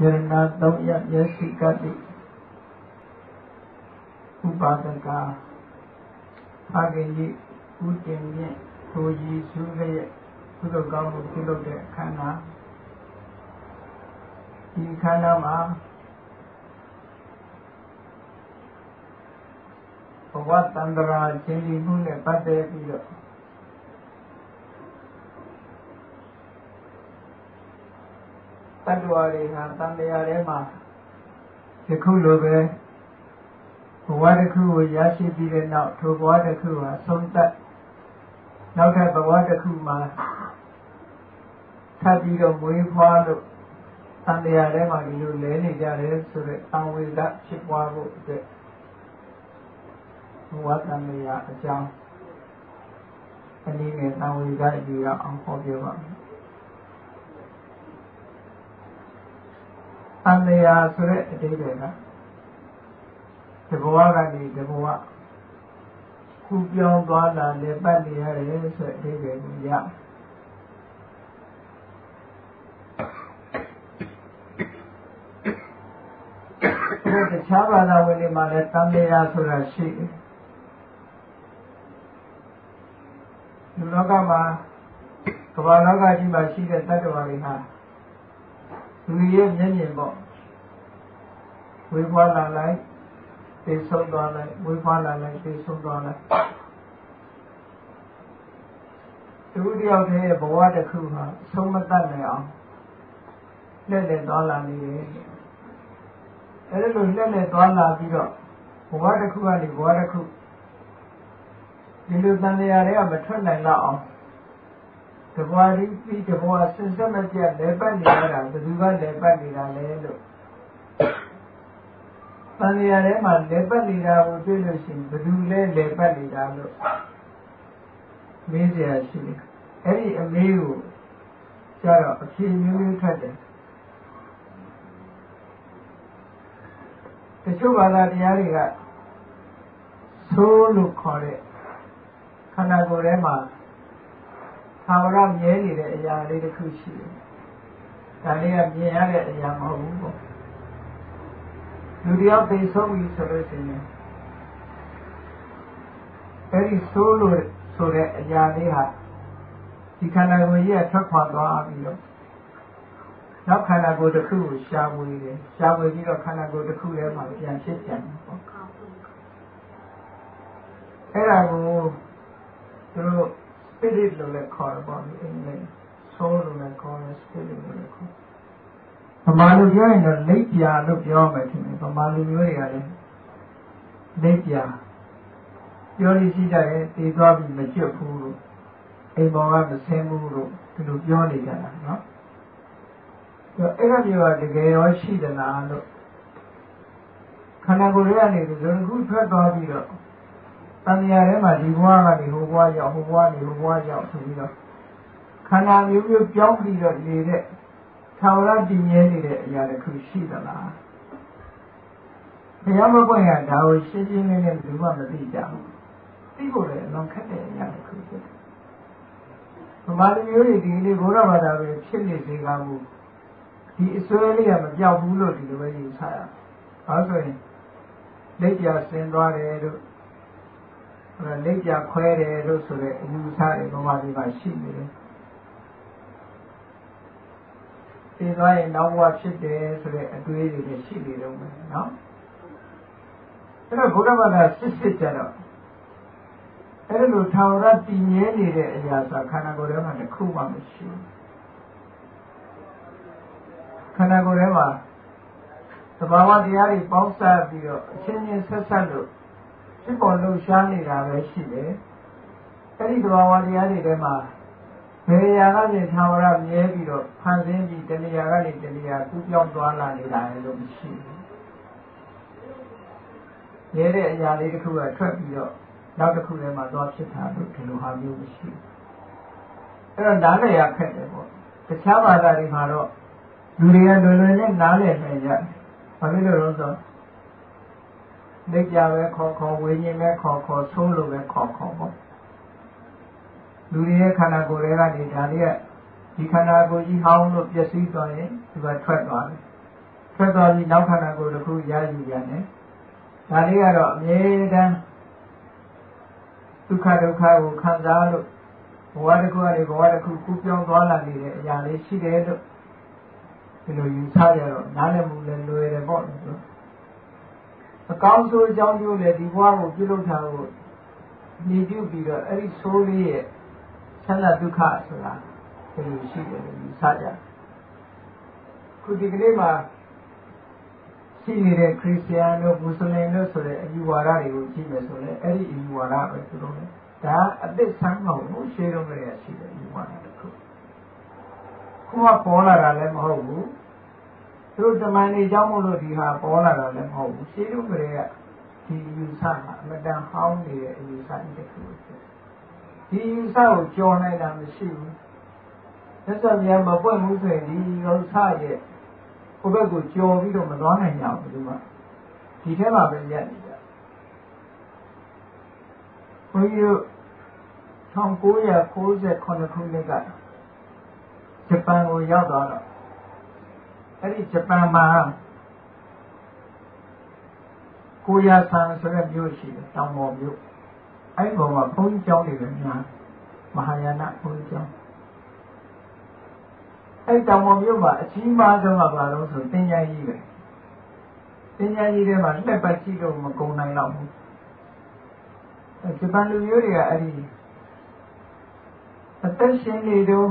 ယရဏသုံးရမျက်စိကတိဥပါဒကဖခင်ကြီးဥတင်ဖြင့်ထိုကြီးစုရဲ့ကုသိုလ်ကောင်းမှုပြုလုပ်တဲ့ခန္ဓာဒီခန္ဓာမှာဘဝတန္တရာခြင်းဒီမှုနဲ့ပတ်သက်ပြီးတော့ တတ္တဝါတွေဟာတန်တရားထဲမှာယခုလိုပဲဘဝတစ်ခုကိုရရှိပြီးတဲ့နောက်ထိုဘဝတစ်ခုဟာဆုံးသက်နောက်ထပ်ဘဝတစ်ခုမှာထပ်ပြီးတော့မွေးဖွားလို့တန်တရားထဲမှာဒီလိုလဲနေကြတယ်ဆိုတော့တံဝေဒဖြစ်ပွားဖို့အတွက်ဘဝတန်တရားအကြောင်းအနည်းငယ်တံဝေဒယူရအောင်ဟောပြပါမယ် တန်တရားဆိုတဲ့အတိတ်ကဒီဘဝကနေဒီဘဝခုပြောင်းသွားတာလည်းပတ်နေရတယ်ဆိုတဲ့အတိတ်ကိုရဒီတခြားဘာသာဝင်တွေမှာလည်းတန်တရားဆိုတာရှိတယ်လူလောကမှာကမ္ဘာလောကကြီးမှာရှိတဲ့တ attva တွေဟာ လူရဲ့မျက်မြင်ပေါ့ဝေဖွာလာလိုက်သိဆုံးသွားလိုက်ဝေဖွာလာလိုက်သိဆုံးသွားလိုက်သူတယောက်တည်းရဲ့ဘဝတစ်ခုဟာဆုံးမတတ်နိုင်အောင်လက်လက်သွားလာနေတယ်အဲဒီလိုလက်လက်သွားလာပြီးတော့ဘဝတစ်ခုကနေဘဝတစ်ခုဒီလိုတန်တရားတွေကမထွက်နိုင်တော့အောင် တဘွားကြီးပြီးတဘွားစင်စက်မပြတ်လဲပတ်နေရတာဘယ်သူကလဲပတ်နေတာလဲလို့တန်ရာထဲမှာလဲပတ်နေတာကိုတွေ့လို့ရှိရင်ဘယ်သူလဲလဲပတ်နေတာလို့မေးစရာရှိတယ်အဲ့ဒီအမေးကိုကျတော့အဖြေမျိုးမျိုးထပ်တယ်တချို့ဘာသာတရားတွေကသိုးလို့ခေါ်တဲ့ခန္ဓာကိုယ်ထဲမှာ သာဝရမြဲနေတဲ့အရာလေးတစ်ခုရှိတယ်။ဒါလေးကမြင်ရတဲ့အရာမဟုတ်ဘူးပေါ့။လူတယောက်သိဆုံးပြီဆိုလို့ရှိရင်အဲဒီဆိုးလို့ဆိုတဲ့အရာလေးဟာဒီခန္ဓာကိုယ်ကြီးကထွက်ခွာသွားပြီးတော့နောက်ခန္ဓာကိုယ်တစ်ခုကိုရှားဝေးတယ်။ရှားဝေးပြီးတော့ခန္ဓာကိုယ်တစ်ခုထဲမှာပြန်ဖြစ်ပြန်တယ်ပေါ့။အဲ့ဒါကိုသူတို့ spirit လို့လည်းခေါ်တယ်ပေါ့ဒီအင်္ဂလိပ် soul လို့လည်းခေါ်တယ် spirit လို့လည်းခေါ်ဗမာလူပြောရင်တော့လက်ပြာလို့ပြောမယ်ထင်တယ်ဗမာလူမျိုးတွေကလည်းလက်ပြာပြောလို့ရှိကြရဲ့တည်သွားပြီးမကျွတ်ဘူးလို့အိမ်ပေါ်ကမဆင်းဘူးလို့ဒီလိုပြောနေကြတာနော်အဲ့ဒါမျိုးကတကယ်ရောရှိသလားလို့ခန္ဓာကိုယ်ရဲ့အနေနဲ့ဇုံခုထွက်သွားပြီးတော့ တန်ရာထဲမှာဒီဘဝကနေဟိုဘဝရောက်ဟိုဘဝနေဟိုဘဝရောက်ဆိုပြီးတော့ခန္ဓာမျိုးမျိုးပြောင်းပြီးတော့နေတဲ့သာဝရတည်မြဲနေတဲ့အရာတစ်ခုရှိသလားဘုရားမပွင့်ရဒါကိုရှင်းရှင်းလင်းလင်းဘူးမှမသိကြဘူးသိဖို့လည်းအလွန်ခက်တဲ့အရာတစ်ခုဖြစ်တယ်ဗမာလူမျိုးတွေဒီနေ့ဘုရားဘာသာပဲဖြစ်နေစေကမူဒီအစွဲလေးကမပြောက်ဘူးလို့ဒီလိုပဲယူဆရအောင်။ဘာလို့ဆိုရင်လက်ပြဆင်းသွားတယ်လို့ လက်ကြခွဲတယ်လို့ဆိုတဲ့အယူဆတွေဘဝဒီမှာရှိနေတယ်။ဒီသွားရင်နောက်ဘဝဖြစ်တယ်ဆိုတဲ့အတွေးတွေလည်းရှိနေတော့မယ်နော်။အဲ့တော့ဘုရားဘာသာစစ်စစ်ကြတော့အဲ့လိုထာဝရတည်မြဲနေတဲ့အရာဆိုခန္ဓာကိုယ်ထဲမှာတစ်ခုမှမရှိဘူး။ခန္ဓာကိုယ်ထဲမှာသဘာဝတရားတွေပေါင်းစပ်ပြီးတော့အချင်းချင်းဆက်ဆက်လို့ ဖြစ်ပေါ်လှုပ်ရှားနေတာပဲရှိတယ်။အဲ့ဒီသဘာဝတရားတွေထဲမှာဘယ်ရာကနေသာဝရမြဲပြီးတော့ဖန်ဆင်းပြီးတဏှာကနေတဏှာကူးပြောင်းသွားလာနေတာလည်းလို့မရှိဘူး။ရဲတဲ့အရာလေးတစ်ခုကထွက်ပြီးတော့နောက်တစ်ခုထဲမှာသွားဖြစ်တာလို့ဒီလိုဟာမျိုးမရှိဘူး။အဲ့တော့နားလည်ရခက်တယ်ပေါ့။တခြားဘာသာတွေမှာတော့လူတွေကလွယ်လွယ်နဲ့နားလည်နိုင်ကြတယ်။ဘာဖြစ်လို့လဲဆိုတော့ လက်ကြပဲခေါ်ခေါ်ဝိညာဉ်ပဲခေါ်ခေါ်ဆိုးလို့ပဲခေါ်ခေါ်ပေါ့လူတွေရဲ့ခန္ဓာကိုယ်တွေကနေဒါလေးကဒီခန္ဓာကိုယ်ကြီးဟောင်းလို့ပျက်စီးသွားရင်ဒီကထွက်သွားတယ်ထွက်သွားပြီးနောက်ခန္ဓာကိုယ်တစ်ခုရယူပြန်တယ်ဒါလေးကတော့အမြဲတမ်းဒုက္ခဒုက္ခကိုခံစားလို့ဘဝတစ်ခုကနေဘဝတစ်ခုကူးပြောင်းသွားလာနေတဲ့အရာလေးရှိတယ်လို့ဒီလိုယူဆကြတော့နားလည်မှုလည်းလွယ်တယ်ပေါ့နော် အကောင်းဆုံးအကြောင်းကျိုးလည်းဒီဘဝကိုပြုလုပ်တာကိုညီပြုပြီးတော့အဲ့ဒီဆိုးလေးရဲ့ဆန္ဒဒုက္ခဆိုတာဒီလိုရှိတယ်လို့ယူဆကြခုဒီကနေ့မှာရှိနေတဲ့ခရစ်ယာန်တို့မွတ်စလင်တို့ဆိုတဲ့အယူဝါဒတွေကိုကြည့်မယ်ဆိုရင်အဲ့ဒီအယူဝါဒပဲသူတို့လည်းဒါအသစ်ဆန်းမဟုတ်ဘူးရှေးတုန်းကတည်းကရှိတဲ့အယူဝါဒတစ်ခုခုကပေါ်လာတာလည်းမဟုတ်ဘူး သူတို့တမန်နေကြောင်းမို့လို့ဒီဟာပေါ်လာတာလည်းမဟုတ်ဘူးရှေးတုန်းကတည်းကဒီယူဆမှာအမတန်ဟောင်းနေတဲ့အယူဆတစ်ခုဖြစ်ဒီယူဆကိုကြော်နိုင်တာမရှိဘူးသက်သက်များမပွင့်ဘူးဆိုရင်ဒီယူဆရဲ့ဟိုဘက်ကိုကြော်ပြီးတော့မသွားနိုင်ကြဘူးဒီမှာဒီထဲမှာပဲရက်နေကြဘုန်းကြီးတို့1998ခုနှစ်ကဂျပန်ကိုရောက်သွားတော့ အဲ့ဒီဂျပန်မှာကိုရဆန်ဆိုတဲ့မြို့ရှိတယ်တောင်ပေါ်မြို့အဲ့ဒီပေါ်မှာဘုန်းကြီးကျောင်းတွေလည်းများမဟာယာနဘုန်းကြီးကျောင်းအဲ့တောင်ပေါ်မြို့မှာအကြီးမားဆုံးကဘာလို့ဆိုတင်ညာကြီးပဲတင်ညာကြီးထဲမှာလက်ပတ်ကြည့်လို့မကုန်နိုင်တော့ဘူးဂျပန်လူမျိုးတွေကအဲ့ဒီအသက်ရှင်နေတော့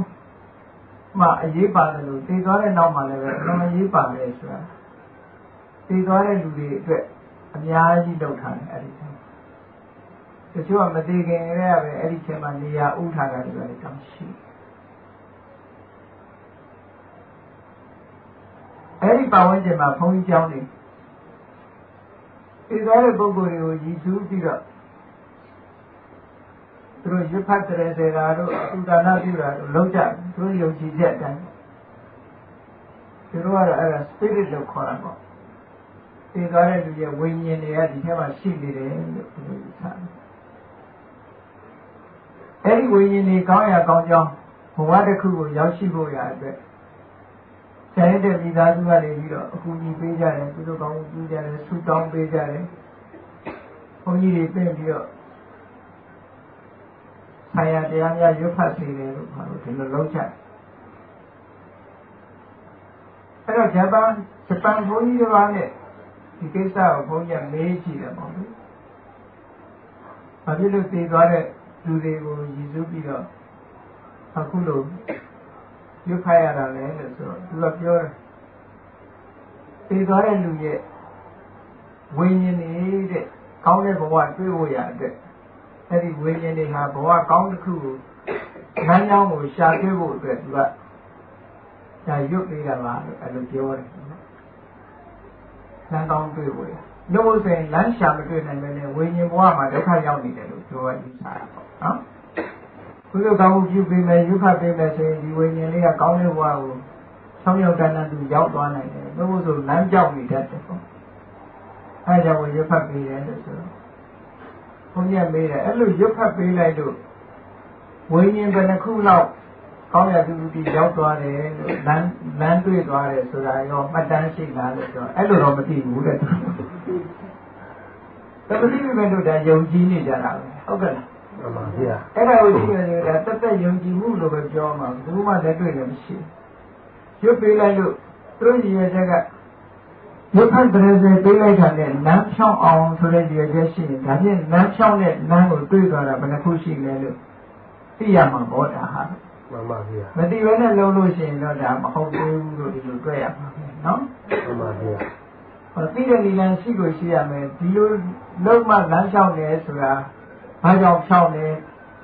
မှအရေးပါတယ်လို့သိသွားတဲ့နောက်မှာလည်းပဲအလုံးအရေးပါတယ်ဆိုတာသိသွားတဲ့လူတွေအတွက်အများကြီးလုပ်ထားတယ်အဲ့ဒီတချို့ကမသိခင်တည်းကပဲအဲ့ဒီချိန်မှာနေရာဥထားတာတွေလည်းတောင်းရှိအဲ့ဒီပတ်ဝန်းကျင်မှာဘုန်းကြီးကျောင်းနေသိသွားတဲ့ပုဂ္ဂိုလ်တွေကိုရည်စူးပြီးတော့ သူတို့ရွတ်ဖတ်တဲ့စေတာတို့သူဒါနပြုတာတို့လုံးကြသူတို့ယုံကြည်ချက်အတိုင်းသူတို့ကတော့အဲ့ဒါ spirit လို့ခေါ်တာပေါ့သိသွားတဲ့လူရဲ့ဝိညာဉ်တွေကဒီထဲမှာရှိနေတယ်လို့သူတို့ယူဆတယ်အဲ့ဒီဝိညာဉ်တွေကောင်းရကောင်းကြောင်းဘဝတစ်ခုကိုရောက်ရှိဖို့ရအတွက်ဆယ်တဲ့မိသားစုကနေပြီးတော့အကူအညီပေးကြတယ်သူတို့ကောင်းပြုကြတယ်ဆူတောင်းပေးကြတယ်ဘုန်းကြီးတွေပြင်ပြီးတော့ ဆရာတရားများရွတ်ဖတ်စေတယ်လို့ခေါ်လို့ဒီလိုလုပ်ကြအဲ့တော့ဂျပန်ဂျပန်ဘုန်းကြီးတွေကလည်းဒီကိစ္စကိုဘုန်းကြီးမေးကြည့်တယ်ပေါ့လေ။ဘာဖြစ်လို့သိသွားတဲ့လူတွေကိုရည်စူးပြီးတော့အခုလိုရွတ်ဖတ်ရတာလဲလို့ဆိုတော့သူကပြောတယ်။သိသွားတဲ့လူရဲ့ဝိညာဉ်နေတဲ့ကောင်းတဲ့ဘဝတွေ့ဖို့ရတဲ့ အဲ့ဒီဝိညာဉ်တွေဟာဘဝကောင်းတစ်ခုကိုလမ်းကြောင်းကိုရှာတွေ့ဖို့အတွက်သူကဒါရွတ်ပေးတာပါလို့အဲ့လိုပြောတယ်နော်လမ်းကောင်းတွေ့ဖို့ရလို့ဆိုရင်လမ်းရှာမတွေ့နိုင်ပဲနဲ့ဝိညာဉ်ဘဝမှာဒုက္ခရောက်နေတယ်လို့ပြောရယူဆတာပေါ့နော်ကုသိုလ်ကောင်းမှုပြုပေးမယ်ယုခပေးမယ်ဆိုရင်ဒီဝိညာဉ်လေးကကောင်းတဲ့ဘဝကိုဆောင်းရောက်တန်းတန်းသူရောက်သွားနိုင်တယ်လို့ဆိုလမ်းကြောက်နေတတ်တယ်ပေါ့အဲကြောင့်ယုခပေးတယ်လို့ဆိုတော့ု န်းကြီးမေးတယ်အဲ့လိုရွတ်ဖတ်ပေးလိုက်လို့ဝိညာဉ်ဘယ်နှခုလောက်ကောင်းရသူသူရောက်သွားတယ်လို့လမ်းလမ်းတွေ့သွားတယ်ဆိုတာရောမှတ်တမ်းရှိလားလို့ပြောအဲ့လိုတော့မသိဘူးတဲ့သူတပတိမိမဲ့တို့ဒါယုံကြည်နေကြတာပဲဟုတ်ကဲ့လားမှန်ပါဗျာအဲ့ဒါကိုကြည့်ရရင်ဒါတက်တက်ယုံကြည်မှုလို့ပဲပြောမှာဘူးမှလည်းတွေ့တယ်မရှိရွတ်ပေးလိုက်လို့သူတို့ရည်ရွယ်ချက်က ရုပ်ဖတ်တဲ့စေပေးလိုက်တာနဲ့လမ်းဖြောင်းအောင်ဆိုတဲ့ရည်ရွယ်ချက်ရှိရင်ဒါဖြင့်လမ်းဖြောင်းတဲ့လမ်းကိုတွေးသွားတာဘယ်နှခုရှိလဲလို့သိရမှာပေါ့ဒါဟာမှန်ပါဗျာမသိဘဲနဲ့လုံးလို့ရှိရင်တော့ဒါမဟုတ်သေးဘူးလို့ဒီလိုတွေ့ရမှာပဲနော်မှန်ပါဗျာဟောသိတဲ့ဒီလမ်းရှိကိုရှိရမယ်ဒီလိုလုံးမလမ်းဖြောင်းတယ်ဆိုတာဘာကြောင့်ဖြောင်းလဲ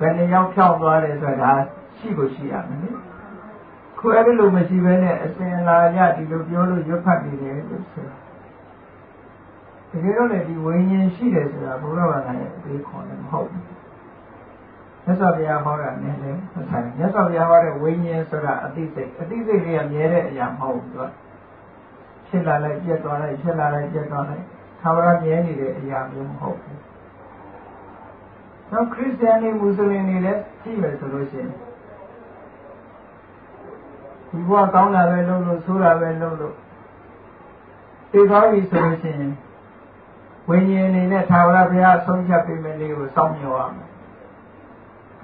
ဘယ်နှယောက်ဖြောင်းသွားတယ်ဆိုတာရှိကိုရှိရမယ်နော်ခုအဲ့ဒီလိုမရှိဘဲနဲ့အစဉ်လာရဒီလိုပြောလို့ရွတ်ဖတ်နေတယ်လို့ဆိုတာ တကယ်တော့လေဒီဝိညာဉ်ရှိတယ်ဆိုတာဘုရားဘာသာရဲ့အသေးခေါ်တယ်မဟုတ်ဘူးမြတ်စွာဘုရားဟောတာနဲ့လည်းမဆိုင်မြတ်စွာဘုရားဟောတဲ့ဝိညာဉ်ဆိုတာအတိစိတ်အတိစိတ်လေးကမြဲတဲ့အရာမဟုတ်ဘူးသူကဖြစ်လာလိုက်ပြတ်သွားလိုက်ဖြစ်လာလိုက်ပြတ်သွားလိုက်သာဝရမြဲနေတဲ့အရာမျိုးမဟုတ်ဘူးနောက်ခရစ်ယာန်တွေမွတ်စလင်တွေလည်းကြည့်မယ်ဆိုလို့ရှိရင်ဒီဘဝကောင်းတာပဲလုပ်လို့ဆိုးတာပဲလုပ်လို့သိသွားပြီဆိုလို့ရှိရင် ဝိညာဉ်အနေနဲ့သာဝရဘုရားဆုံးဖြတ်ပေးမယ်လေးကိုစောင့်မျှော်ရမယ်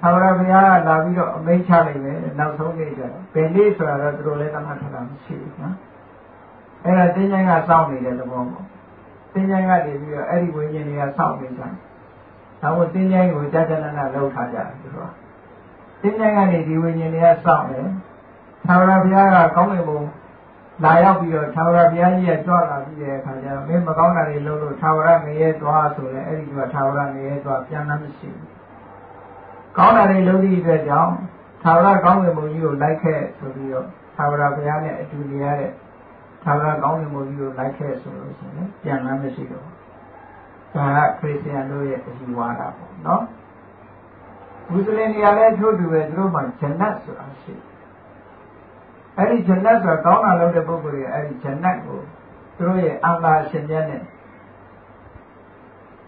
သာဝရဘုရားကလာပြီးတော့အမိန့်ချလိုက်မယ်နောက်ဆုံးနေ့ကျတော့ဘယ်နေ့ဆိုတာတော့သူတို့လည်းသတ်မှတ်ထားတာမရှိဘူးနော်အဲ့ဒါတင်းချိုင်းကစောင့်နေတဲ့သဘောပေါ့တင်းချိုင်းကနေပြီးတော့အဲ့ဒီဝိညာဉ်တွေကစောင့်နေကြတယ်ဒါမို့တင်းချိုင်းကိုကြာကြာနာနာလောက်ထားကြတယ်သူတို့ကတင်းချိုင်းကနေဒီဝိညာဉ်တွေကစောင့်တယ်သာဝရဘုရားကကောင်းကင်ဘုံ လာရောက်ပြီးတော့သာဝရဘုရားကြီးကကြွလာပြီးတဲ့အခါကျတော့မင်းမကောင်းတာတွေလုပ်လို့သာဝရငရဲသွားဆိုလဲအဲ့ဒီကသာဝရငရဲသွားပြန်လာမရှိဘူးကောင်းတာတွေလုပ်သည့်အတွက်ကြောင့်သာဝရကောင်းကင်ဘုံကြီးကိုလိုက်ခဲ့ဆိုပြီးတော့သာဝရဘုရားနဲ့အတူနေရတဲ့သာဝရကောင်းကင်ဘုံကြီးကိုလိုက်ခဲ့ဆိုလို့ရှိရင်ပြန်လာမရှိတော့ဒါကခရစ်ယာန်တို့ရဲ့အယူဝါဒပေါ့နော်မွတ်စလင်တွေကလည်းထို့တူပဲသူတို့မှဂျန်နတ်ဆိုတာရှိတယ် အဲ့ဒီဂျန်နတ်ဆိုတာကောင်းတာလုပ်တဲ့ပုဂ္ဂိုလ်တွေအဲ့ဒီဂျန်နတ်ကိုသူတို့ရဲ့အင်္ဂါရှင်မြတ်နဲ့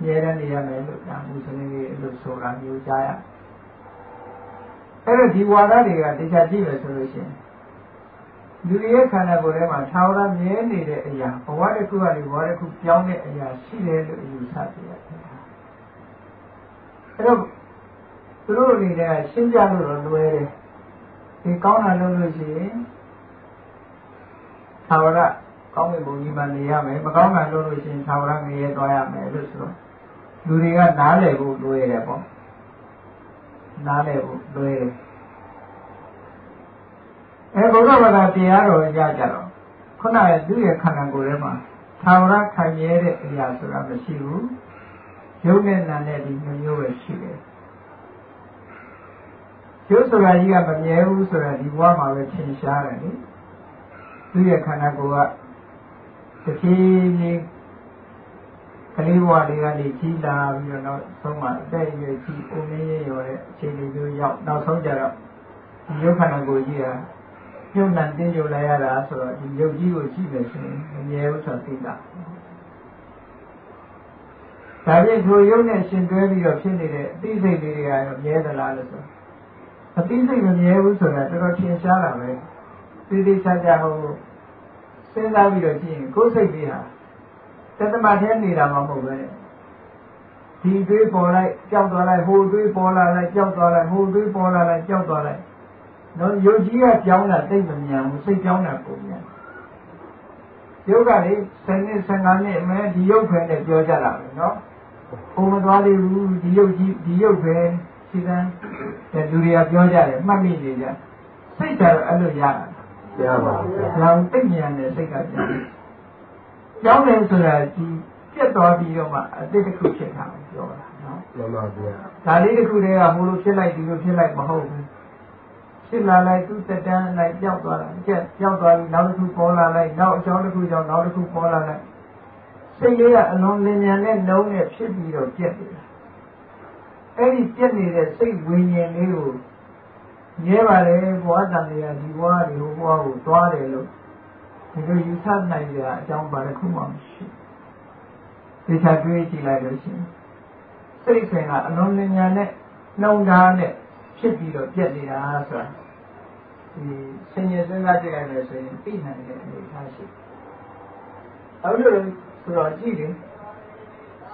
ရဲတဲ့နေရမယ်လို့ဒါမူစလင်တွေအဲ့လိုဆိုတာမျိုးကြားရအဲ့တော့ဒီဝါဒတွေကတရားကြည့်မယ်ဆိုလို့ရှိရင်လူတွေရဲ့ခန္ဓာကိုယ်ထဲမှာသာဝရမြဲနေတဲ့အရာဘဝတစ်ခုကနေဘဝတစ်ခုပြောင်းတဲ့အရာရှိတယ်လို့အယူဆပြရတယ်အဲ့တော့သူတို့အနေနဲ့ရှင်းပြလို့တော့လွယ်တယ်ဒီကောင်းတာလုပ်လို့ရှိရင် သာဝရကောင်းတဲ့ဘုံကြီးမှနေရမယ်မကောင်းတာလုပ်လို့ရှိရင်သာဝရငရဲသွားရမယ်လို့ဆိုတော့လူတွေကနားလည်ဖို့လွယ်တယ်ပေါ့နားလည်ဖို့လွယ်တယ်အဲဘုရားဘာသာတရားတော်ရကြတော့ခုနကသူ့ရဲ့ခန္ဓာကိုယ်ထဲမှာသာဝရခံရတဲ့အရာဆိုတာမရှိဘူးရုပ်နဲ့နာနဲ့ဒီမျိုးမျိုးပဲရှိတယ်ကျိုးဆိုတာကြီးကမမြဲဘူးဆိုတာဒီဘဝမှာပဲထင်ရှားတယ်လေ သူ့ရဲ့ခန္ဓာကိုယ်ကတစ်ဖြည်းဖြည်းကလေးဘဝလေးကနေကြီးလာပြီးတော့နောက်ဆုံးမှအသက်အရွယ်ကြီးအုံနေရရောတဲ့အခြေအနေမျိုးရောက်နောက်ဆုံးကြတော့ဒီရုပ်ခန္ဓာကိုယ်ကြီးကပြုံးနှံတင်းယူလိုက်ရတာဆိုတော့ဒီရုပ်ကြီးကိုကြည့်မယ်ဆိုရင်မမြဲဘူးဆိုတာသိတာဒါပြင်ထိုရုပ်နဲ့ရှင်တွဲပြီးတော့ဖြစ်နေတဲ့အသိစိတ်လေးတွေကတော့မြဲသလားလို့ဆိုအသိစိတ်မမြဲဘူးဆိုတာတော်တော်ထင်ရှားတာပဲ သိသိချာချာဟိုစဉ်းစားပြီးတော့ကြည့်ရင်ကိုယ်စိတ်လေးဟာတသမထဲနေတာမှမဟုတ်ပဲဒီတွေးပေါ်လိုက်ကြောက်သွားလိုက်ဟိုတွေးပေါ်လာလိုက်ကြောက်သွားလိုက်ဟိုတွေးပေါ်လာလိုက်ကြောက်သွားလိုက်နော်ယုတ်ကြီးကကြောင်းတာသိမမြန်ဘူးစိတ်ကြောင်းတာပုံမြန်ယုတ်ကလေ7နှစ်15နှစ်အမဲဒီယုတ်ပဲနဲ့ပြောကြတာပဲနော်ဟိုမသွားသေးဘူးဒီယုတ်ကြီးဒီယုတ်ပဲစီကံလူတွေကပြောကြတယ်မှတ်မိနေကြစိတ်ကတော့အဲ့လိုရတာ ရပါဗျာဒါသိမြန်တဲ့စိတ်ကပြန်ကြောင်းတယ်ဆိုတာဒီပြတ်သွားပြီးတော့မှအတိတ်တစ်ခုဖြစ်တာကိုပြောတာနော်မှန်ပါဗျာဒါလေးတစ်ခုတည်းကဟိုလိုဖြစ်လိုက်ဒီလိုဖြစ်လိုက်မဟုတ်ဘူးဖြစ်လာလိုက်သူတက်တန်းလိုက်ကြောက်သွားတာကျက်ကြောက်သွားပြီးနောက်တစ်ခုပေါ်လာလိုက်နောက်အကြောင်းတစ်ခုကြောင့်နောက်တစ်ခုပေါ်လာလိုက်စိတ်လေးကအလွန်လင်မြန်နဲ့နှုံးနဲ့ဖြစ်ပြီးတော့ပြက်နေတာအဲ့ဒီပြက်နေတဲ့စိတ်ဝိညာဉ်လေးကို ရဲပါလေဘဝတန်တရားဒီဘဝဒီဟိုဘဝကိုသွားတယ်လို့ဒီလိုယူဆနိုင်ကြအကြောင်းပါတစ်ခုမှမရှိဘူးဒီချာတွေးကြည့်လိုက်လို့ရှိရင်စိတ်ဆိုင်ကအလွန်လင်မြန်နဲ့နှုံသားနဲ့ဖြစ်ပြီးတော့ပြက်နေတာဆိုတာဒီဆင်ញစဉ်းစားကြည့်လိုက်လို့ဆိုရင်သိနိုင်တဲ့အနေအထားရှိ။အဲ့လိုဆိုတော့ကြည့်တယ်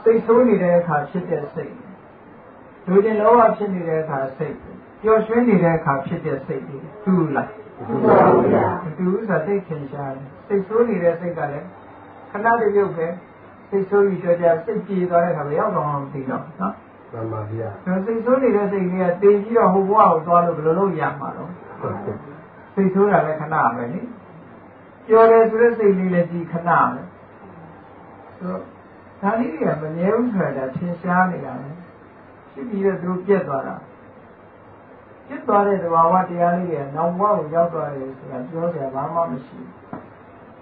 စိတ်ဆိုးနေတဲ့အခါဖြစ်တဲ့စိတ်လူကျင်လောဘဖြစ်နေတဲ့အခါစိတ် ပျော်ရွှင်နေတဲ့အခါဖြစ်တဲ့စိတ်တွေတူလားမှန်ပါဗျာမတူဘူးဆိုသိထင်ရှားတယ်စိတ်ဆိုးနေတဲ့စိတ်ကလည်းခဏတည်းရုပ်ပဲစိတ်ဆိုးပြီးကြကြစိတ်ပြေသွားတဲ့အခါပဲရောက်တော့မှမသိတော့နော်မှန်ပါဗျာဒါစိတ်ဆိုးနေတဲ့စိတ်လေးကတည်ပြီးတော့ဟိုဘဝကိုသွားလို့ဘယ်လိုလုပ်ရမှာတော့စိတ်ဆိုးတာလည်းခဏပဲလေပျော်တယ်ဆိုတဲ့စိတ်လေးလည်းဒီခဏပဲဆိုတော့ဒါလေးတွေကမမြဲဘူးဆိုတာထင်ရှားနေတာပဲဖြစ်ပြီးတော့သူပြက်သွားတာ ပြက်သွားတဲ့သဘာဝတရားလေးတွေကနောက်ဘဝကိုရောက်သွားတယ်ဆိုတာပြောစရာဘာမှမရှိဘူး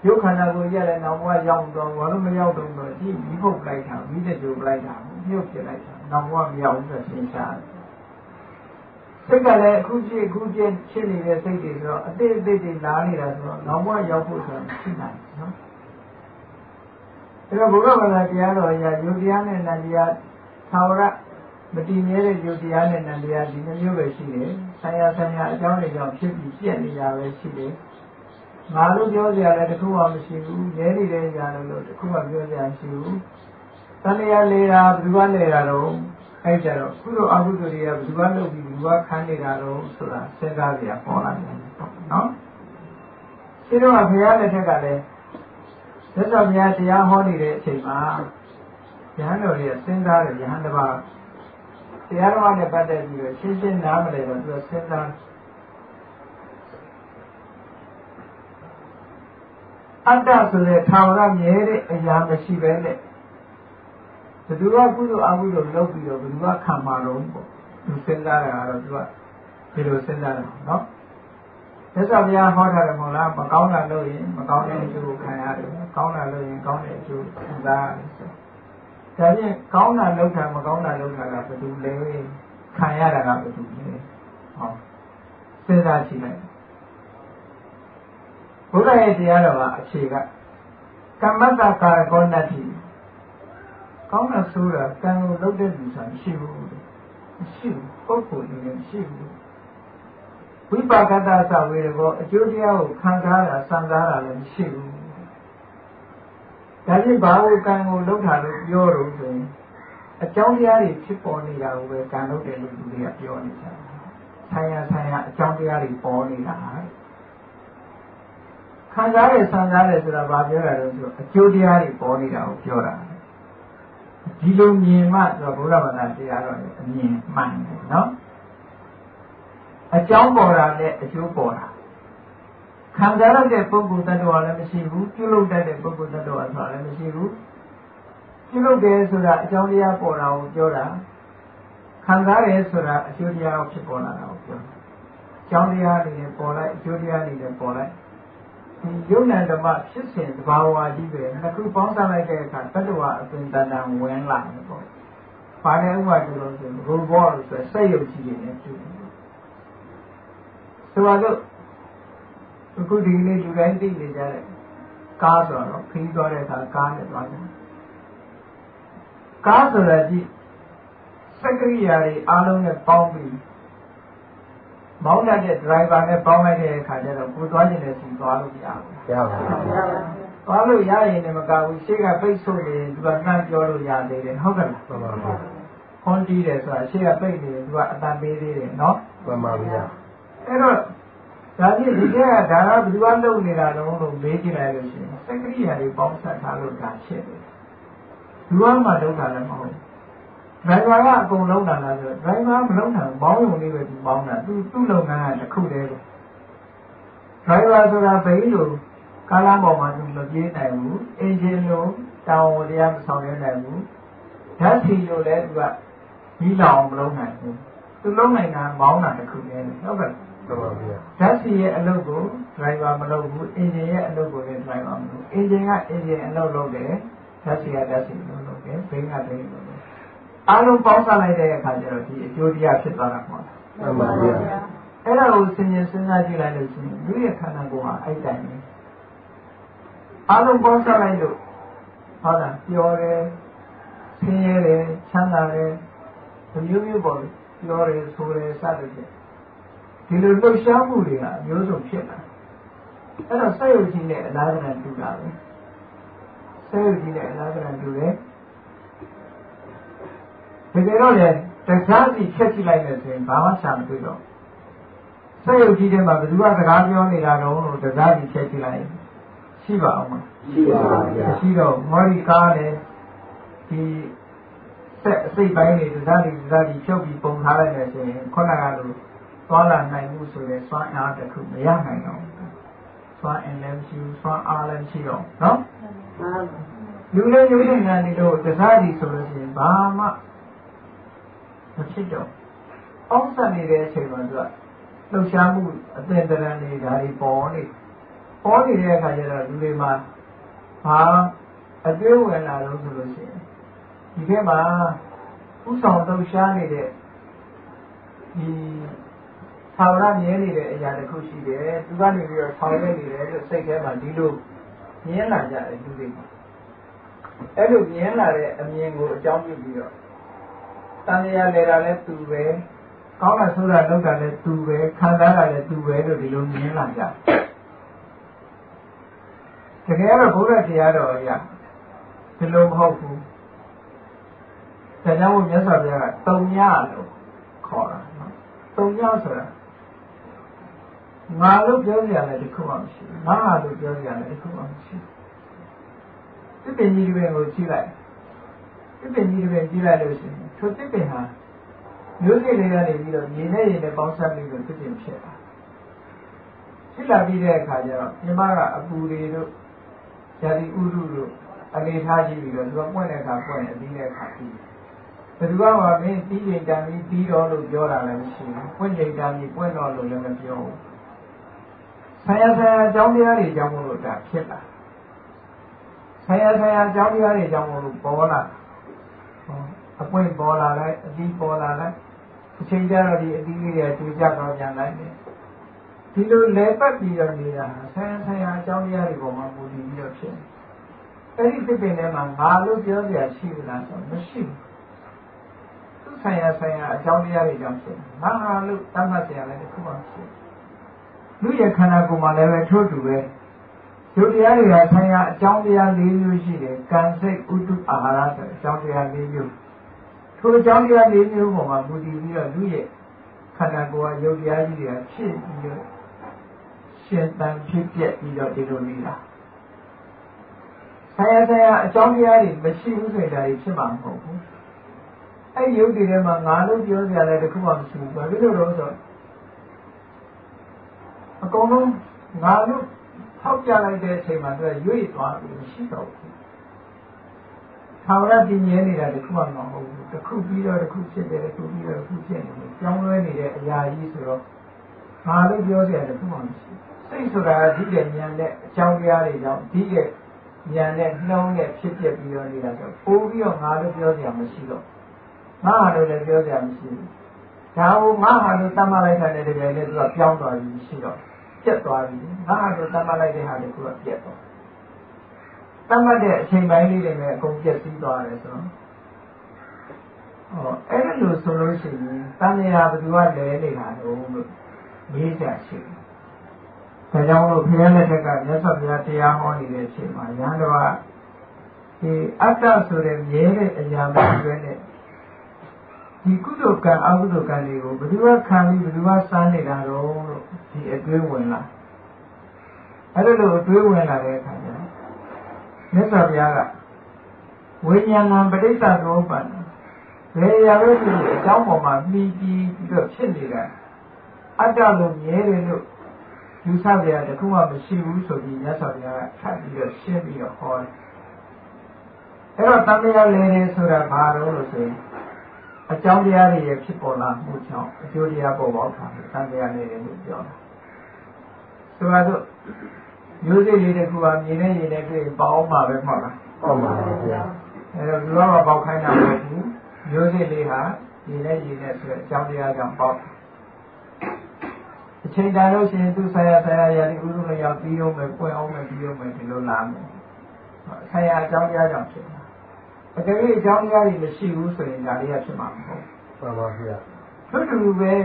ရုပ်ခန္ဓာကိုယ်ကြီးလည်းနောက်ဘဝရောက်တော့ဘာလို့မရောက်တော့တော့ဒီမိဖုတ်လိုက်တာမိတဲ့ကြိုပလိုက်တာမြုပ်ပြလိုက်တာနောက်ဘဝမရောက်ဘူးဆိုထင်ရှားတယ်စိတ်ကလည်းအခုကြည့်အခုကြည့်ဖြစ်နေတဲ့စိတ်တွေဆိုတော့အတိတ်အတိတ်တွေလာနေတာဆိုတော့နောက်ဘဝရောက်ဖို့ဆိုတာမရှိနိုင်ဘူးနော်ဒါကဘုရားဘာသာတရားတော်အရာယုတ်တရားနဲ့နန္တရားသာဝရ မတည်မြဲတဲ့ယုတ်တရားနဲ့နန္တရားဒီမျိုးပဲရှိတယ်။ဆံရဆံရအကြောင်းတွေကြောင့်ဖြစ်ပြီးပြက်နေတာပဲရှိတယ်။ယငါတို့ပြောကြရတယ်တခုမှမရှိဘူးရဲနေတဲ့ညာလို့တခုမှပြောကြမရှိဘူးတဏှာလေတာဘယ်သူကလေတာတော့အဲ့ကြတော့ကုသိုလ်အကုသိုလ်တွေကဘယ်သူကလုပ်ပြီးဘယ်သူကခံနေတာတော့ဆိုတာစဉ်းစားကြရပေါ်လာတယ်နော်ဒီတော့ဘုရားလက်ထက်ကလည်းသက်တော်များတရားဟောနေတဲ့အချိန်မှာယဟန်တော်တွေကစဉ်းစားတယ်ယဟန်တစ်ပါး တရားတော်နဲ့ပတ်သက်ပြီးတော့ရှင်းရှင်းနားမလည်တော့သူကစဉ်းစားအတ္တဆိုတဲ့ထာဝရမြဲတဲ့အရာမရှိပဲနဲ့ဘယ်သူကကုသိုလ်အကုသိုလ်လုပ်ပြီးတော့ဘယ်သူကခံမှာတော့ပေါ့သူစဉ်းစားတာကတော့သူကဒီလိုစဉ်းစားတာနော်သက်သာဘုရားဟောထားတယ်မဟုတ်လားမကောင်းတာလုပ်ရင်မကောင်းတဲ့အကျိုးကိုခံရတယ်ကောင်းတာလုပ်ရင်ကောင်းတဲ့အကျိုးခံစားရတယ်ဆို ဒါဖြင့်ကောင်းတာလုပ်တာမကောင်းတာလုပ်တာကဘယ်သူလဲခံရတာကဘယ်သူလဲဟောစဉ်းစားကြည့်လိုက်ဘုရားရဲ့တရားတော်ကအခြေကကမ္မတကာကောဏတိကောင်းတာဆိုတာကံကိုလုပ်တဲ့လူဆိုတာမရှိဘူးမရှိဘူးပုဂ္ဂိုလ်တွေမရှိဘူးဝိပါကတသဝေရကောအကျိုးတရားကိုခံစားတာစံစားတာလည်းမရှိဘူး ဒါဖြင့်ဘာလို့ကံကိုလုပ်တာလို့ပြောလို့ဆိုရင်အကြောင်းတရားတွေဖြစ်ပေါ်နေတာကိုပဲကံလုပ်တယ်လို့လူတွေကပြောနေကြတယ်ဆိုင်ရာဆိုင်ရာအကြောင်းတရားတွေပေါ်နေတာခံစားရစံစားရဆိုတာဘာပြောတာလဲဆိုတော့အကျိုးတရားတွေပေါ်နေတာကိုပြောတာဒီလိုမြင်မှဆိုတော့ဘုရားဘာသာတရားတော်ရဲ့အမြင်မှန်တယ်နော်အကြောင်းပေါ်တာနဲ့အကျိုးပေါ်တာ ခံစားရတဲ့ပုဂ္ဂိုလ်တ attva လည်းမရှိဘူးပြုလုပ်တတ်တဲ့ပုဂ္ဂိုလ်တ attva ဆိုတာလည်းမရှိဘူးပြုလုပ်တယ်ဆိုတာအကြောင်းတရားပေါ်တာကိုပြောတာခံစားရဲဆိုတာအကျိုးတရားဖြစ်ပေါ်လာတာကိုပြောတာအကြောင်းတရားတွေနဲ့ပေါ်လိုက်အကျိုးတရားတွေနဲ့ပေါ်လိုက်ဒီယုံနာဓမ္မဖြစ်စဉ်သဘာဝကြီးပဲနှစ်ခုပေါင်းစပ်လိုက်တဲ့အခါတ attva အစဉ်တန်တန်ဝင်လာတယ်ပေါ့။ဘာလဲဥပမာကျလို့ဆိုရင်ဘုဘောလို့ဆိုစက်ရုပ်ကြီးတွေနဲ့တူတယ်။ဆိုတော့ အခုဒီနေ့လူတိုင်းသိနေကြတဲ့ကားဆိုတော့ခီးသွားတဲ့အခါကားနဲ့သွားတယ်။ကားဆိုတာကြည့်စက်ကရိယာတွေအားလုံးနဲ့ပေါင်းပြီးမောင်းတတ်တဲ့ driver နဲ့ပေါင်းလိုက်တဲ့အခါကျတော့ကိုသွားခြင်းနဲ့စီသွားလို့မရဘူးရပါဘူး။သွားလို့ရရင်လည်းမကဘူးရှေ့ကပိတ်ဆို့နေရင်သူကနှမ်းပြောလို့ရသေးတယ်ဟုတ်ကဲ့လားမှန်ပါပါ။ခွန်တီးတယ်ဆိုတာရှေ့ကပိတ်နေရင်သူကအတန်ပေးသေးတယ်နော်မှန်ပါဗျာအဲ့တော့ ဒါဖြင့်ဒီကဒါကဘယ်သူကလုပ်နေတာတော့လို့မေးကြည့်လိုက်လို့ရှိရင်စက်ကရိယာတွေပေါင်းဆက်ထားလို့ဒါဖြစ်တယ်။လူကမှလုပ်တာလည်းမဟုတ်ဘူးဒရိုင်ဘာကအကုန်လုံးတာလားဆိုဒရိုင်ဘာမလုံးတာဘောင်းယုံလေးပဲသူပေါင်းတာသူသူ့လုပ်ငန်းကတစ်ခုတည်းပဲဒရိုင်ဘာဆိုတာဘယ်လိုကားလမ်းပေါ်မှာသူမပြေးနိုင်ဘူးအင်ဂျင်လိုတောင်ဝတရားမဆောင်ရနိုင်ဘူးဓာတ်စီလိုလည်းသူကကြီးလောင်မလုံးနိုင်ဘူးသူလုံးနိုင်တာမောင်းတာတစ်ခုတည်းဟုတ်ကဲ့ဟုတ်ပါဗျာ ဓာတ်စီရဲ့အလုပ်ကိုဒရိုင်ဘာမလုပ်ဘူးအင်ဂျင်ရဲ့အလုပ်ကိုလည်းဒရိုင်ဘာမလုပ်အင်ဂျင်ကအင်ဂျင်အလုပ်လုပ်တယ်ဓာတ်စီကဓာတ်စီလုပ်လုပ်တယ်ဘိန်းကဘိန်းလုပ်တယ်အားလုံးပေါင်းစပ်လိုက်တဲ့အခါကျတော့ဒီအကျိုးတရားဖြစ်သွားတာပေါ့လားမှန်ပါဗျာအဲ့ဒါကိုစဉ်းကျင်စဉ်းစားကြည့်လိုက်လို့ရှိရင်လူရဲ့ခန္ဓာကိုယ်ဟာအဲ့တိုင်းပဲအားလုံးပေါင်းစပ်လိုက်လို့ဟုတ်လားပျော်တယ်ဆင်းရဲတယ်ချမ်းသာတယ်မျိုးမျိုးပေါ့ပျော်တယ်ဆိုတယ်စသဖြင့် ဒီလိုလှုပ်ရှားမှုတွေကအမျိုးစုံဖြစ်လာအဲ့တော့ဆက်ရုပ်ကြီးနဲ့အလားတူတူတာပဲဆက်ရုပ်ကြီးနဲ့အလားတူတူတယ်တကယ်တော့လေတရားစီဖြတ်ကြည့်လိုက်မယ်ဆိုရင်ဘာမှရှာမတွေ့တော့စက်ရုပ်ကြီးထဲမှာဘယ်သူကစကားပြောနေတာတော့လို့တရားစီဖြတ်ကြည့်လိုက်ရှိပါအောင်မရှိပါပါဗျာရှိတော့မော်ဒီကားနဲ့ဒီစက်အစိတ်ပိုင်းတွေတရားစီတရားစီဖြုတ်ပြီးပုံထားလိုက်မယ်ဆိုရင်ခုနကလို သွားလာနိုင်မှုဆိုရင်စွမ်းအားတစ်ခုမရနိုင်တော့စွမ်းအင်လည်းရှိစွမ်းအားလည်းရှိတော့နော်လူလည်းလူတွေနဲ့ဒီလိုတရားစီဆိုလို့ရှိရင်ဘာမှမဖြစ်တော့အောက်ဆက်နေတဲ့အချိန်မှာသူကလှုပ်ရှားမှုအသင်တရံတွေဒါတွေပေါ်နေပေါ်နေတဲ့အခါကျတော့လူတွေမှာဘာအတွေ့ဝင်လာလို့ဆိုလို့ရှိရင်ဒီထဲမှာဥဆောင်လှုပ်ရှားနေတဲ့ဒီ သာဝရမြဲနေတဲ့အရာတစ်ခုရှိတယ်သူကနေပြီးတော့ဆောင်ရွက်နေတယ်လို့စိတ်ထဲမှာဒီလိုမြင်လာကြတယ်လူတွေအဲ့လိုမြင်လာတဲ့အမြင်ကိုအကြောင်းပြုပြီးတော့တန်ရာလေတာလည်းသူပဲကောင်းတာဆိုတာလောက်တာလည်းသူပဲခံစားတာလည်းသူပဲလို့ဒီလိုမြင်လာကြတကယ်တော့ဘုရားတရားတော်အရာဒီလိုမဟုတ်ဘူးဒါကြောင့်မို့မြတ်စွာဘုရားကတုံညလို့ခေါ်တာနော်တုံညဆိုတာ ငါလို့ပြောကြရတယ်တခုမှမရှိဘူးငါဟာလို့ပြောကြရတယ်တခုမှမရှိဘူးတစ်ပင်ကြီးတွေကိုကြည့်လိုက်တစ်ပင်ကြီးတွေကြည့်လိုက်လို့ရှိရင်ထိုတစ်ပင်ဟာမျိုးစိတ်လေးကနေပြီးတော့ရေနဲ့ရေနဲ့ပေါင်းစပ်ပြီးတော့တစ်ပင်ဖြစ်တာဖြစ်လာပြီးတဲ့အခါကျတော့မြမကအပူတွေတို့ဇာတိဥရုတို့အနေထားကြည့်ပြီးတော့သူကပွင့်တဲ့အခါပွင့်တယ်ပြီးတဲ့အခါပြီးဘယ်သူကမှမင်းပြီးချိန်တန်ပြီးပြီးတော့လို့ပြောတာလည်းမရှိဘူးပွင့်ချိန်တန်ပြီးပွင့်တော့လို့လည်းမပြောဘူး ဆရာဆရာအကြောင်းတရားတွေကြောင့်မို့လို့ဒါဖြစ်လာဆရာဆရာအကြောင်းတရားတွေကြောင့်မို့လို့ပေါ်လာအပွင့်ပေါ်လာလိုက်အပြီးပေါ်လာလိုက်အချိန်ကျတော့ဒီအပြီးလေးတွေကျူကြတော့ပြန်လိုက်တယ်ဒီလိုလဲပတ်ပြီးတော့နေတာဆရာဆရာအကြောင်းတရားတွေပေါ်မှာမူတည်ပြီးတော့ဖြစ်တယ်အဲ့ဒီဖြစ်ပင်ထဲမှာငါလို့ပြောစရာရှိလားဆိုမရှိဘူးသူဆိုင်ရာဆိုင်ရာအကြောင်းတရားတွေကြောင့်ဖြစ်ငါဟာလို့တတ်မှတ်စရာလည်းတစ်ခုမှမရှိ လူရဲ့ခန္ဓာကိုယ်မှာလည်းပဲထို့တူပဲဒုတရားတွေကဆိုင်ရာအကြောင်းတရား၄မျိုးရှိတယ်ကံစိတ်ဥတုအာဟာရဆိုအကြောင်းတရား၄မျိုးထိုအကြောင်းတရား၄မျိုးပေါ်မှာမူတည်ပြီးတော့လူရဲ့ခန္ဓာကိုယ်ကယုတ်တရားကြီးတွေကဖြစ်ပြီးတော့ရှင်တန်ဖြစ်ပြက်ပြီးတော့ဒီလိုနေတာဆရာဆရာအကြောင်းတရားတွေမရှိဘူးဆိုရင်ဒါတွေဖြစ်မှာမဟုတ်ဘူးအဲ့ယုတ်တွေထဲမှာငါလို့ပြောစရာလည်းတခုမှမရှိဘူးဘာဖြစ်လို့လဲဆိုတော့ အကုန်လုံးငါလို့ထောက်ပြလိုက်တဲ့အချိန်မှာသူကရွေ့သွားပြီးမရှိတော့ဘူးထာဝရတည်မြဲနေတာတခုမှမဟုတ်ဘူးတခုပြီးတော့တခုဖြစ်တယ်တခုပြီးတော့တခုဖြစ်နေတယ်ကြောင်းလွဲနေတဲ့အရာကြီးဆိုတော့ငါလို့ပြောစရာတခုမှမရှိစိတ်ဆိုတာဒီတဲ့ဉာဏ်နဲ့အကြောင်းတရားတွေကြောင့်ဒီတဲ့ဉာဏ်နဲ့နှောင်းနဲ့ဖြစ်ပြပြီးတော့နေတာဆိုပို့ပြီးတော့ငါလို့ပြောစရာမရှိတော့ငါဟာလို့လည်းပြောစရာမရှိဘူး ဒါကိုငါဟာလို့တတ်မှတ်လိုက်တဲ့တကယ်လည်းသူကပြောင်းသွားပြီရှိတော့ပြတ်သွားပြီငါဟာလို့တတ်မှတ်လိုက်တဲ့ဟာတွေကပြတ်သွားတတ်မှတ်တဲ့အချိန်ပိုင်းလေးတွေနဲ့အကုန်ပြည့်စည်သွားတယ်ဆိုတော့ဟောအဲ့လိုဆိုလို့ရှိရင်တန်ရာဘယ်သူကလဲနေတာလို့မေးကြရှိတယ်ဒါကြောင့်လို့ဘုရားလက်ထက်ကမြတ်စွာဘုရားတရားဟောနေတဲ့အချိန်မှာရဟန်းတော်ကဒီအတ္တဆိုတဲ့မြဲတဲ့အရာမျိုးတွေနဲ့ ဒီကုသိုလ်ကံအကုသိုလ်ကံတွေကိုဘယ်သူကခံပြီးဘယ်သူကစမ်းနေတာတော့လို့ဒီအတွေးဝင်လာအဲ့ဒါလို့အတွေးဝင်လာတဲ့အခါကျတော့မြတ်စွာဘုရားကဝိညာဏပဋိစ္စသောပံဘယ်ရာပဲဖြစ်ဖြစ်အကြောင်းပေါ်မှာမှီပြီးပြီးတော့ဖြစ်နေတာအတ္တလို့မြဲတယ်လို့ယူဆကြရတခုမှမရှိဘူးဆိုပြီးမြတ်စွာဘုရားကထပ်ပြီးတော့ရှင်းပြီးတော့ဟောတယ်အဲ့တော့တန်တရားလည်းနေဆိုတာဘာလို့လို့ဆိုရင် အကြောင်းတရားတွေရဲ့ဖြစ်ပေါ်လာမှုကြောင့်အကျိုးတရားပေါ်ပေါက်တာတန်တရားလည်းနေလို့ပြောတာဆိုတော့မျိုးစိတ်လေးတစ်ခုကမြင်နေရင်လည်းတွေ့ပေါအောင်မှာပဲမဟုတ်လားဟုတ်ပါဗျာအဲ့တော့လူတော်ပေါက်ခိုင်းတာမဟုတ်ဘူးမျိုးစိတ်လေးဟာမြင်နေရင်လည်းဆိုအကြောင်းတရားကြောင့်ပေါက်အချိန်တန်လို့ရှိရင်သူဆရာဆရာရာဒီဥရုလည်းရောက်ပြီးအောင်မယ်ပွင့်အောင်မယ်ပြီးအောင်မယ်ဒီလိုလာမယ်ဆရာအကြောင်းတရားကြောင့်ဖြစ်တာ အကယ်၍အကြောင်းတရားတွေမရှိဘူးဆိုရင်ဒါလေးကဖြစ်မှာမဟုတ်မှန်ပါဗျာသူတူပဲ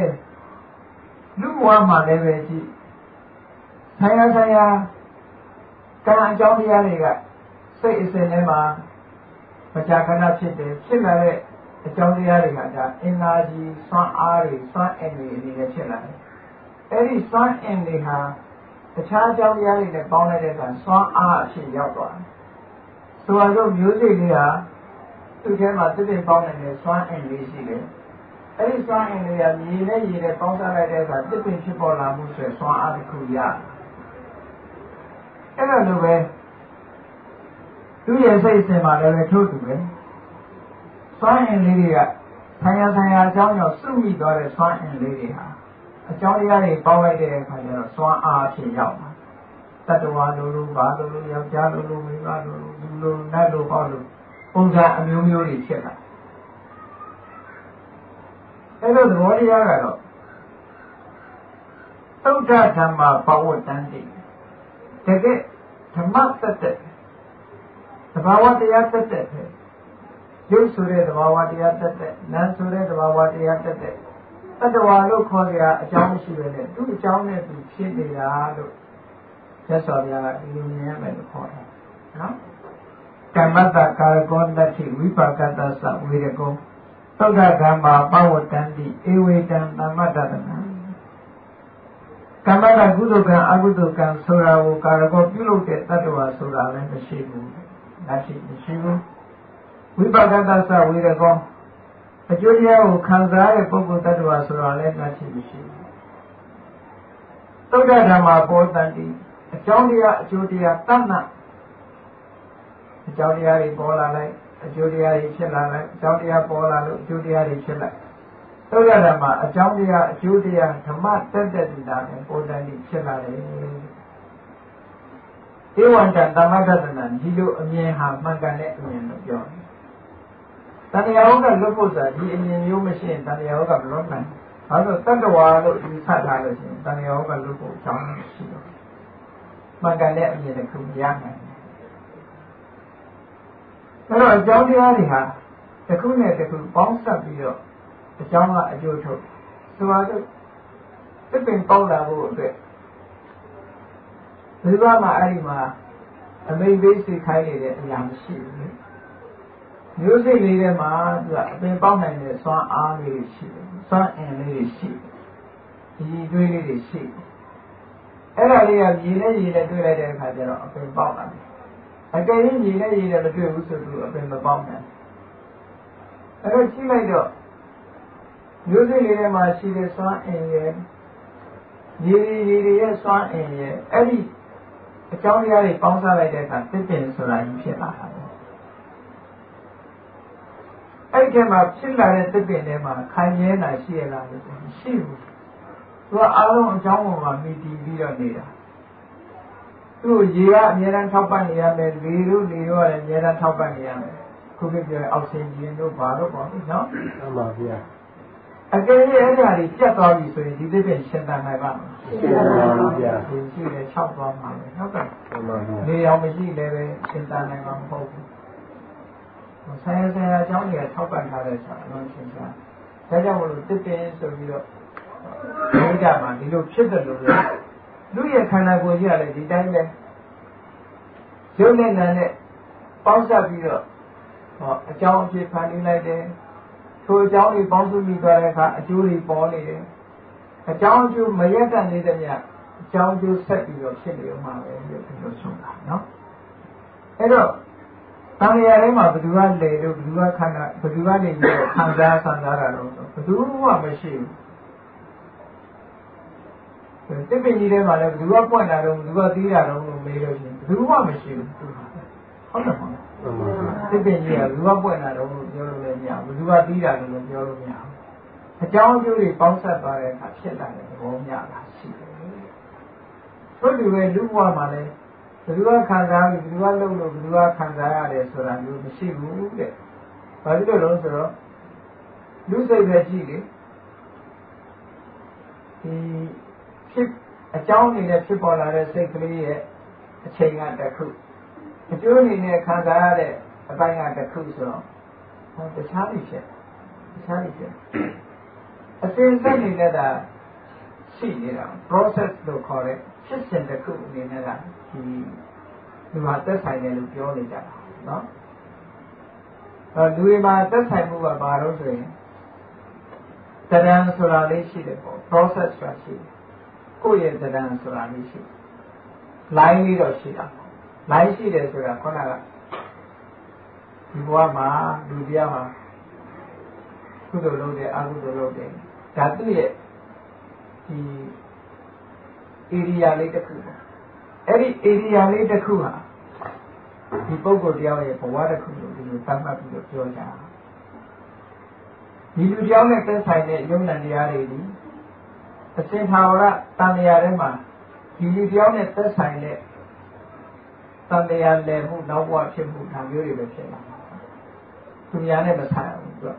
လူဘဝမှာလည်းပဲကြည့်ဆရာဆရာကံအကြောင်းတရားတွေကစိတ်အစဉ်ထဲမှာမကြာခဏဖြစ်တယ်ဖြစ်လာတဲ့အကြောင်းတရားတွေကဒါအင်နာဂျီစွမ်းအားတွေစွမ်းအင်တွေအနေနဲ့ဖြစ်လာတယ်အဲ့ဒီစွမ်းအင်တွေဟာတခြားအကြောင်းတရားတွေနဲ့ပေါင်းလိုက်တဲ့အခါစွမ်းအားအဖြစ်ရောက်သွားတယ်ဆိုတော့မျိုးစိတ်လေးဟာ သူ့ထဲမှာတစ်ပင်ပေါင်းနေတဲ့စွမ်းအင်လေးရှိတယ်အဲ့ဒီစွမ်းအင်တွေကမြေနဲ့ရေနဲ့ပေါင်းစားလိုက်တဲ့အခါတစ်ပင်ဖြစ်ပေါ်လာမှုဆိုစွမ်းအားတစ်ခုရအဲ့ဒါလိုပဲသူ့ရဲ့စိတ်အစဉ်မှာလည်းပဲထို့တူပဲစွမ်းအင်လေးတွေကဆံရဆံရအကြောင်းကြောင့်စုမိသွားတဲ့စွမ်းအင်လေးတွေဟာအကြောင်းတရားတွေပေါင်းလိုက်တဲ့အခါကျတော့စွမ်းအားဖြစ်ရောက်တာတတ္တဝါလိုလိုဘာလိုလိုယောက်ျားလိုလိုမိန်းမလိုလိုလူလိုနတ်လိုပေါ့လို ပုံစံအမျိုးမျိုးတွေဖြစ်လာအဲ့လိုသဘောတရားကတော့သုဒ္ဓဓမ္မပဝတ္တန်တိတကယ်ဓမ္မသက်သက်သဘာဝတရားသက်သက်ပဲရုပ်ဆိုတဲ့သဘာဝတရားသက်သက်နာမ်ဆိုတဲ့သဘာဝတရားသက်သက်တတ္တဝါလို့ခေါ်ကြအကြောင်းရှိပဲနဲ့သူ့အကြောင်းနဲ့သူဖြစ်နေတာလို့ဘုတ်စွာဘုရားကဒီလိုမြင်ရမယ်လို့ခေါ်တယ်နော် ကမ္မတကာရကောတတိဝိပါကတသဝေရကောသုဒ္ဓဓမ္မာပဝတ္တန္တိဧဝေတံသမ္မတ္တနာကမ္မတကုသကံအကုသကံဆိုတာကိုကာရကောပြုလုပ်တဲ့တ attva ဆိုတာလည်းမရှိဘူး။ဒါရှိမရှိဘူး။ဝိပါကတသဝေရကောအကျိုးတရားကိုခံစားရတဲ့ပုဂ္ဂိုလ်တ attva ဆိုတာလည်းမရှိမရှိဘူး။သုဒ္ဓဓမ္မာပေါ်တန်တိအကြောင်းတရားအကျိုးတရားတဏ္ဍ အကြောင်းတရားတွေပေါ်လာလိုက်အကျိုးတရားတွေဖြစ်လာလိုက်အကြောင်းတရားပေါ်လာလို့အကျိုးတရားတွေဖြစ်လိုက်သုဒ္ဓဓမ္မာအကြောင်းတရားအကျိုးတရားဓမ္မတက်တက်တည်တာနဲ့ပေါ်တန်တိဖြစ်လာတယ်ဧဝံတသမ္မတ္တနာဒီလိုအမြင်ဟာမှန်ကန်တဲ့အမြင်လို့ပြောတယ်တဏှာဟုတ်ကလွတ်ဖို့ဆိုတာဒီအမြင်မျိုးမရှိရင်တဏှာဟုတ်ကမလွတ်နိုင်ဘူး။ဘာလို့တတ္တဝါလို့ယူဆထားလို့ရှိရင်တဏှာဟုတ်ကလွတ်ဖို့အကြောင်းမရှိတော့ဘူး။မှန်ကန်တဲ့အမြင်တစ်ခုရနိုင်တယ်။ အဲတော့အကြောင်းတရားတွေဟာတစ်ခုနဲ့တစ်ခုပေါင်းစပ်ပြီးတော့အကြောင်းကအကျိုးထုတ်။ဆိုပါတော့သစ်ပင်ပေါက်လာဖို့အတွက်ဒီဘက်မှာအဲ့ဒီမှာအမိန်ပေးစိတ်ခိုင်းနေတဲ့အရာမရှိဘူး။မျိုးစိတ်လေးထဲမှာသူကအပင်ပေါက်နိုင်တဲ့စွမ်းအားလေးတွေရှိတယ်စွမ်းအင်လေးတွေရှိတယ်ဒီတွေးလေးတွေရှိတယ်အဲ့ဒါလေးကရေနဲ့ရေနဲ့တွေ့လိုက်တဲ့အခါကျတော့အပင်ပေါက်လာတယ် အကယ်၍ရေနဲ့ရေနဲ့မတွေ့ဘူးဆိုတော့အပင်မပေါက်နိုင်အဲ့တော့ကြည့်လိုက်တော့မျိုးစိတ်လေးထဲမှာရှိတဲ့စွမ်းအင်ရဲ့ရေရေရေရဲ့စွမ်းအင်ရဲ့အဲ့ဒီအကြောင်းတရားတွေပေါင်းစားလိုက်တဲ့အခါတစ်ပင်ဆိုတာကြီးဖြစ်လာတာအဲ့ဒီမှာဖြစ်လာတဲ့တစ်ပင်ထဲမှာခိုင်မြဲတာရှိရလားလို့ရှိဘူးသူကအားလုံးအကြောင်းပေါ်မှာမိတည်ပြီးတော့နေတာ သူ့ရေကအများအားထောက်ပံ့နေရမယ်လေတို့လေတို့ကလည်းအများအားထောက်ပံ့နေရမယ်ခုခေတ်ပြောအောက်ဆီဂျင်တို့ဘာလို့ပေါ့နော်မှန်ပါဗျာအကယ်၍အဲ့ဒါတွေပြတ်သွားပြီဆိုရင်ဒီတစ်ပင်ရှင်းတန်နိုင်ပါ့မလားရှင်းပါပါဗျာဒီရှိတယ်၆သွားမှာပဲဟုတ်ကဲ့မှန်ပါဗျာနေအောင်မရှိလည်းပဲရှင်းတန်နိုင်မှာမဟုတ်ဘူးဆိုင်ရဆိုင်ရအကြောင်းတွေကထောက်ပံ့ထားတဲ့ဆရာအလုံးချင်းစားဒါကြောင့်မလို့တစ်ပင်ဆိုပြီးတော့ဘုရားမှာဒီလိုဖြစ်တယ်လို့ပြော လူရဲ့ခန္ဓာကိုယ်ကြီးကလည်းဒီတိုင်းပဲရုပ်နဲ့နာနဲ့ပေါင်းစပ်ပြီးတော့ဟောအကြောင်းအဖြစ်ဖန်တီးလိုက်တယ်ထိုအကြောင်းတွေပေါင်းစုမိသွားတဲ့အခါအကျိုးတွေပေါ်နေတယ်အကြောင်းအကျိုးမရက်တန်သေးတဲ့မြတ်အကြောင်းအကျိုးဆက်ပြီးတော့ဖြစ်နေအောင်ပါပဲလို့ဒီလိုဆုံးတာနော်အဲ့တော့တန်ရာထဲမှာဘယ်သူကလေလို့ဘယ်သူကခန္ဓာဘယ်သူကနေပြီးတော့ခံစားဆန်းစားတာလို့ဘယ်သူမှမရှိဘူး တစ်ပင်ကြီးထဲမှာလည်းဘယ်သူကပွင့်တာတော့ဘယ်သူကသီးတာတော့လို့မေးလို့ရှိရင်ဘယ်သူမှမရှိဘူးဟုတ်တယ်မဟုတ်တစ်ပင်ကြီးကဘယ်သူကပွင့်တာတော့လို့ပြောလို့လည်းမရဘူးဘယ်သူကသီးတာလို့ပြောလို့မရဘူးအကြောင်းအကျိုးတွေပေါင်းစပ်သွားတဲ့အခါဖြစ်လာတဲ့သဘောများတာရှိတယ်ဆိုတူပဲလူဘဝမှာလည်းဘယ်သူကခံစားပြီးဘယ်သူကလုပ်လို့ဘယ်သူကခံစားရတယ်ဆိုတာမျိုးမရှိဘူးတဲ့။ဘာဖြစ်လို့လဲဆိုတော့လူစိတ်ပဲကြည့်လေဒီ ဖြစ်အကြောင်းအနေနဲ့ဖြစ်ပေါ်လာတဲ့စိတ်ကလေးရဲ့အချိန်ကတစ်ခုအကျိုးအနေနဲ့ခံစားရတဲ့အပိုင်းကတစ်ခုဆိုတော့ဟောတခြားပြီဖြစ်တခြားပြီဖြစ်အစဉ်ဆက်နေတာရှိနေတာ process လို့ခေါ်တဲ့ဖြစ်စဉ်တစ်ခုအနေနဲ့ကဒီဒီမှာသက်ဆိုင်တယ်လို့ပြောနေကြတာနော်အဲလူတွေမှာသက်ဆိုင်မှုကဘာလို့ဆိုရင်တရံဆိုတာလေးရှိတယ်ပေါ့ process ဆိုတာရှိတယ် ကိုယ့်ရဲ့တရံဆိုတာလေးရှိ line လေးတော့ရှိတာ line ရှိတယ်ဆိုတာခုနကဒီဘဝမှာလူတရားမှာကုသိုလ်လုပ်တယ်အကုသိုလ်လုပ်တယ်ဒါသူ့ရဲ့ဒီ area လေးတစ်ခုပေါ့အဲ့ဒီ area လေးတစ်ခုဟာဒီပုဂ္ဂိုလ်တယောက်ရဲ့ဘဝတစ်ခုလို့ဒီလိုသတ်မှတ်ပြီးတော့ပြောကြတာဒီလူတယောက်နဲ့သက်ဆိုင်တဲ့ယုံနာတရားတွေဒီ အစင်ထာဝရတန်တရားထဲမှာဒီလူတယောက်နဲ့သက်ဆိုင်တဲ့တန်တရားလည်မှုနောက်ဘဝဖြစ်မှုဒါမျိုးတွေပဲဖြစ်လာသူများနဲ့မဆိုင်ဘူးသူက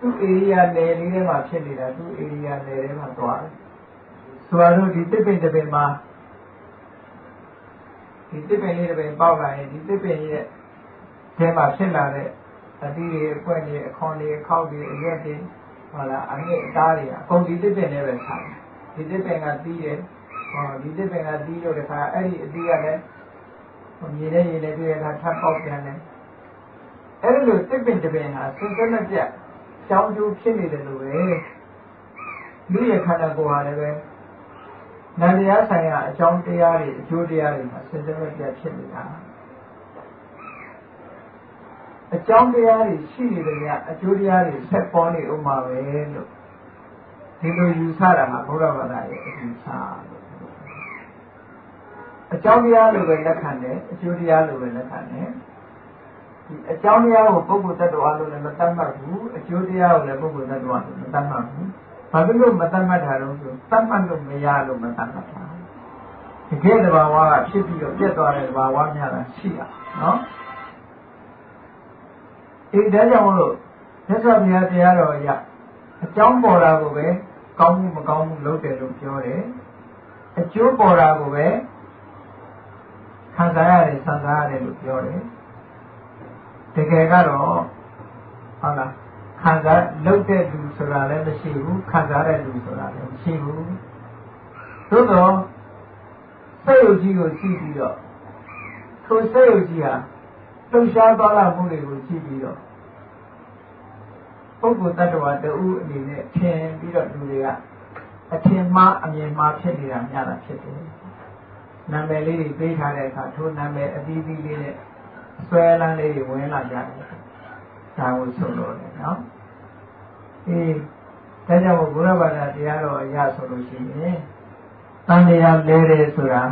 သူ့ area နယ်လေးထဲမှာဖြစ်နေတာသူ့ area နယ်ထဲမှာသွားတယ်ဆိုတော့ဒီတစ်ပင်တစ်ပင်မှာဒီတစ်ပင်လေးတစ်ပင်ပေါက်လာရင်ဒီတစ်ပင်ရဲ့ထဲမှာဖြစ်လာတဲ့အသီးတွေအကွက်တွေအခွန်တွေအခောက်တွေအရက်တွေဟောလားအငိအသားတွေအကုန်ဒီတစ်ပင်နဲ့ပဲဆိုင် ဒီတစ်ပင်ကသီးတယ်ဟောဒီတစ်ပင်ကတီးလို့တခါအဲ့ဒီအတီးကလည်းမြေနဲ့ရေနဲ့တွေ့ရတာထပ်ပေါက်ပြန်တယ်အဲ့လိုတစ်ပင်တစ်ပင်ဟာစဉ်ဆက်မပြတ်ကြောင်းကျိုးဖြစ်နေတယ်လို့ပဲလူရခန္ဓာကိုယ်ဟာလည်းပဲနန္တရားဆိုင်ရာအကြောင်းတရားတွေအကျိုးတရားတွေမှာစဉ်ဆက်မပြတ်ဖြစ်နေတာအကြောင်းတရားတွေရှိနေတယ်ကအကျိုးတရားတွေဆက်ပေါ်နေဥမှာပဲလို့ ဒီလိုယူဆတာဟာဘုရားဘာသာရဲ့အယူဆလို့အကြောင်းတရားလိုပဲလက်ခံတယ်အကျိုးတရားလိုပဲလက်ခံတယ်ဒီအကြောင်းတရားကိုပုဂ္ဂိုလ်တ attva လို့လည်းမတတ်မှတ်ဘူးအကျိုးတရားကိုလည်းပုဂ္ဂိုလ်တ attva လို့မတတ်မှတ်ဘူးဘာဖြစ်လို့မတတ်မှတ်တာလို့ဆိုတတ်မှတ်လို့မရလို့မတတ်မှတ်တာတကယ်တဘာဝကဖြစ်ပြီးတော့ပြတ်သွားတဲ့တဘာဝများတာရှိတာနော်အဲဒါကြောင့်မလို့မြတ်စွာဘုရားတရားတော်ရအကြောင်းပေါ်တာကိုပဲ ကောင်းမှုမကောင်းမှုလုပ်တယ်လို့ပြောတယ်အကျိုးပေါ်တာကိုပဲခံစားရတယ်ဆံစားရတယ်လို့ပြောတယ်တကယ်ကတော့ဟုတ်လားခံစားလုပ်တဲ့လူဆိုတာလည်းမရှိဘူးခံစားတဲ့လူဆိုတာလည်းမရှိဘူးသို့တော့စိတ်ယုတ်ကြီးကိုကြည့်ပြီးတော့ထိုစိတ်ယုတ်ကြီးဟာလှုပ်ရှားသွားလာမှုတွေကိုကြည့်ပြီးတော့ ပုဂ္ဂိုလ်တ attva တူအနေနဲ့ထင်ပြီးတော့လူတွေကအထင်မှားအမြင်မှားဖြစ်နေတာများတာဖြစ်တယ်နာမည်လေးတွေပေးထားတဲ့အခါထိုနာမည်အသီးသီးလေးနဲ့ဆွဲလန်းလေးတွေဝင်လာကြတယ်ဒါကိုဆိုလို့လေနော်အေးဒါကြောင့်ဘုရားဘာသာတရားတော်အရဆိုလို့ရှိရင်တန်တရားလဲတယ်ဆိုတာ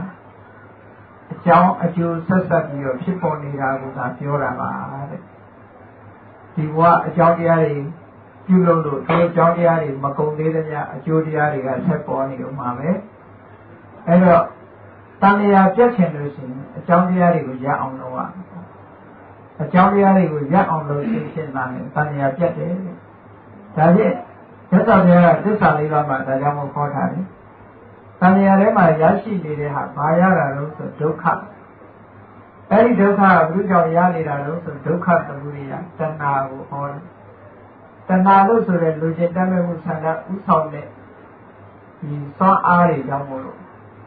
အကြောင်းအကျိုးဆက်ဆက်ပြီးတော့ဖြစ်ပေါ်နေတာကိုသာပြောတာပါတဲ့ဒီဘဝအကြောင်းတရားတွေ ပြုလုပ်လို့ဒီအကြောင်းတရားတွေမကုန်သေးတဲ့ညအကျိုးတရားတွေကဆက်ပေါ်နေတော့မှာပဲအဲ့တော့တန်လျာပြတ်ချင်လို့ရှိရင်အကြောင်းတရားတွေကိုရအောင်လုပ်ရအကြောင်းတရားတွေကိုရအောင်လုပ်ရှင်းရှင်းသားနဲ့တန်လျာပြတ်တယ်ဒါဖြင့်သစ္စာတရားကသစ္စာလေးပါးမှာဒါကြောင့်မို့ခေါ်ထားတယ်တန်လျာထဲမှာရရှိနေတဲ့ဟာဘာရတာလို့ဆိုဒုက္ခအဲ့ဒီဒုက္ခကဘုကြောင့်ရနေတာလို့ဆိုဒုက္ခသမုဒိယတဏှာကိုဟောတယ် တဏှာလို့ဆိုတဲ့လူကျင်တတ်မဲ့မှုဆန္ဒဥဆောင်တဲ့ဒီစွမ်းအားတွေကြောင့်မို့လို့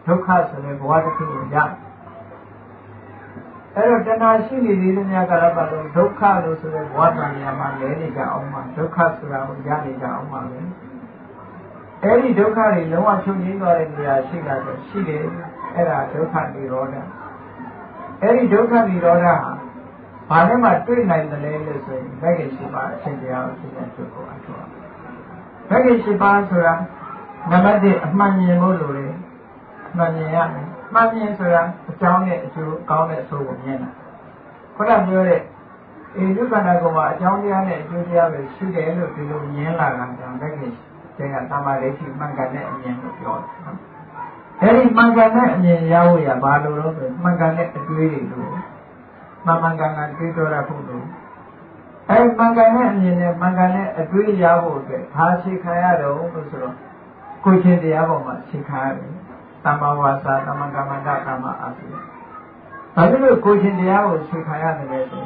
ဒုက္ခဆိုတဲ့ဘဝတစ်ခုကိုရအဲ့တော့တဏှာရှိနေသေးတဲ့များကလည်းပါတော့ဒုက္ခလို့ဆိုတဲ့ဘဝတဏှာမှာလဲနေကြအောင်မှာဒုက္ခဆိုတာကိုရနေကြအောင်မှာပဲအဲ့ဒီဒုက္ခတွေလုံးဝချုပ်ငြိမ်းသွားတဲ့နေရာရှိတာဆိုရှိတယ်အဲ့ဒါဒုက္ခនិရောဓအဲ့ဒီဒုက္ခនិရောဓဟာ ဘာနဲ့မှတွေ့နိုင်တယ်လဲလို့ဆိုရင်ဘက်ကရှိပါအရှင်တရားကိုသိတဲ့သူကိုအထောက်ဘက်ကရှိပါဆိုတာနံပါတ်1အမှန်မြင်ဖို့လိုတယ်မှန်မြင်ရမယ်မှန်မြင်ဆိုတာအကြောင်းနဲ့အကျိုးကောင်းတဲ့အဆိုးကိုမြင်တာခုနပြောတဲ့အေယုခန္ဓာကိုယ်မှာအကြောင်းတရားနဲ့အကျိုးတရားပဲရှိတယ်လို့ဒီလိုမြင်လာတာကြောင့်လက်ကတဲ့ကတမ္မာဒိဋ္ဌိမှန်ကန်တဲ့အမြင်ကိုပြောတယ်အဲဒီမှန်ကန်တဲ့အမြင်ရဖို့ရဘာလို့လဲဆိုမှန်ကန်တဲ့အတွေးတွေလို့ မှန်မှန်ကန်ကန်တွေးတော်ရဖို့လို့အဲမှန်ကန်တဲ့အမြင်နဲ့မှန်ကန်တဲ့အတွေးရဖို့အတွက်ဘာရှိခံရတော့လို့ဆိုတော့ကိုယ်ချင်းတရားပေါ်မှာရှိခံရတယ်သမ္မာဝါစာသမ္မာကမ္မန္တကမ္မအာသု။ဘာဖြစ်လို့ကိုချင်းတရားကိုဆွေခံရတယ်လဲဆို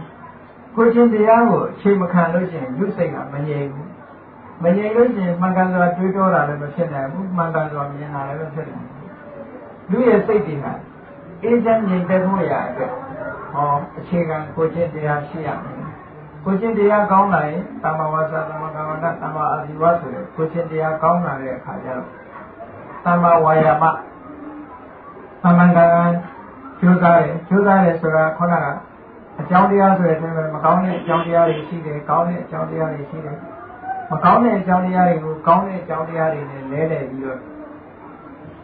ကိုချင်းတရားကိုချိန်မခံလို့ရှိရင်လူစိတ်ကမငြိမ်ဘူး။မငြိမ်လို့ရှိရင်မှန်ကန်စွာတွေးတောတာလည်းမဖြစ်နိုင်ဘူး။မှန်ကန်စွာမြင်တာလည်းမဖြစ်နိုင်ဘူး။လူရဲ့စိတ်တွေကအေးချမ်းငြိမ်သက်ဖို့ရအတွက် ဟောအခြေခံကိုချင်းတရားရှိရမယ်။ကိုချင်းတရားကောင်းလာရင်သမ္မာဝါစာသမ္မာကမ္မန္တသမ္မာအာဇီဝဆိုတဲ့ကိုချင်းတရားကောင်းလာတဲ့အခါကျတော့သမ္မာဝါယာမသမ္မန်ကံကျိုးစားတယ်ကျိုးစားတယ်ဆိုတာခေါင်းကအကြောင်းတရားဆိုတဲ့အဲမကောင်းတဲ့အကြောင်းတရားတွေရှိတယ်ကောင်းတဲ့အကြောင်းတရားတွေရှိတယ်မကောင်းတဲ့အကြောင်းတရားတွေကိုကောင်းတဲ့အကြောင်းတရားတွေနဲ့လဲလှယ်ပြီးတော့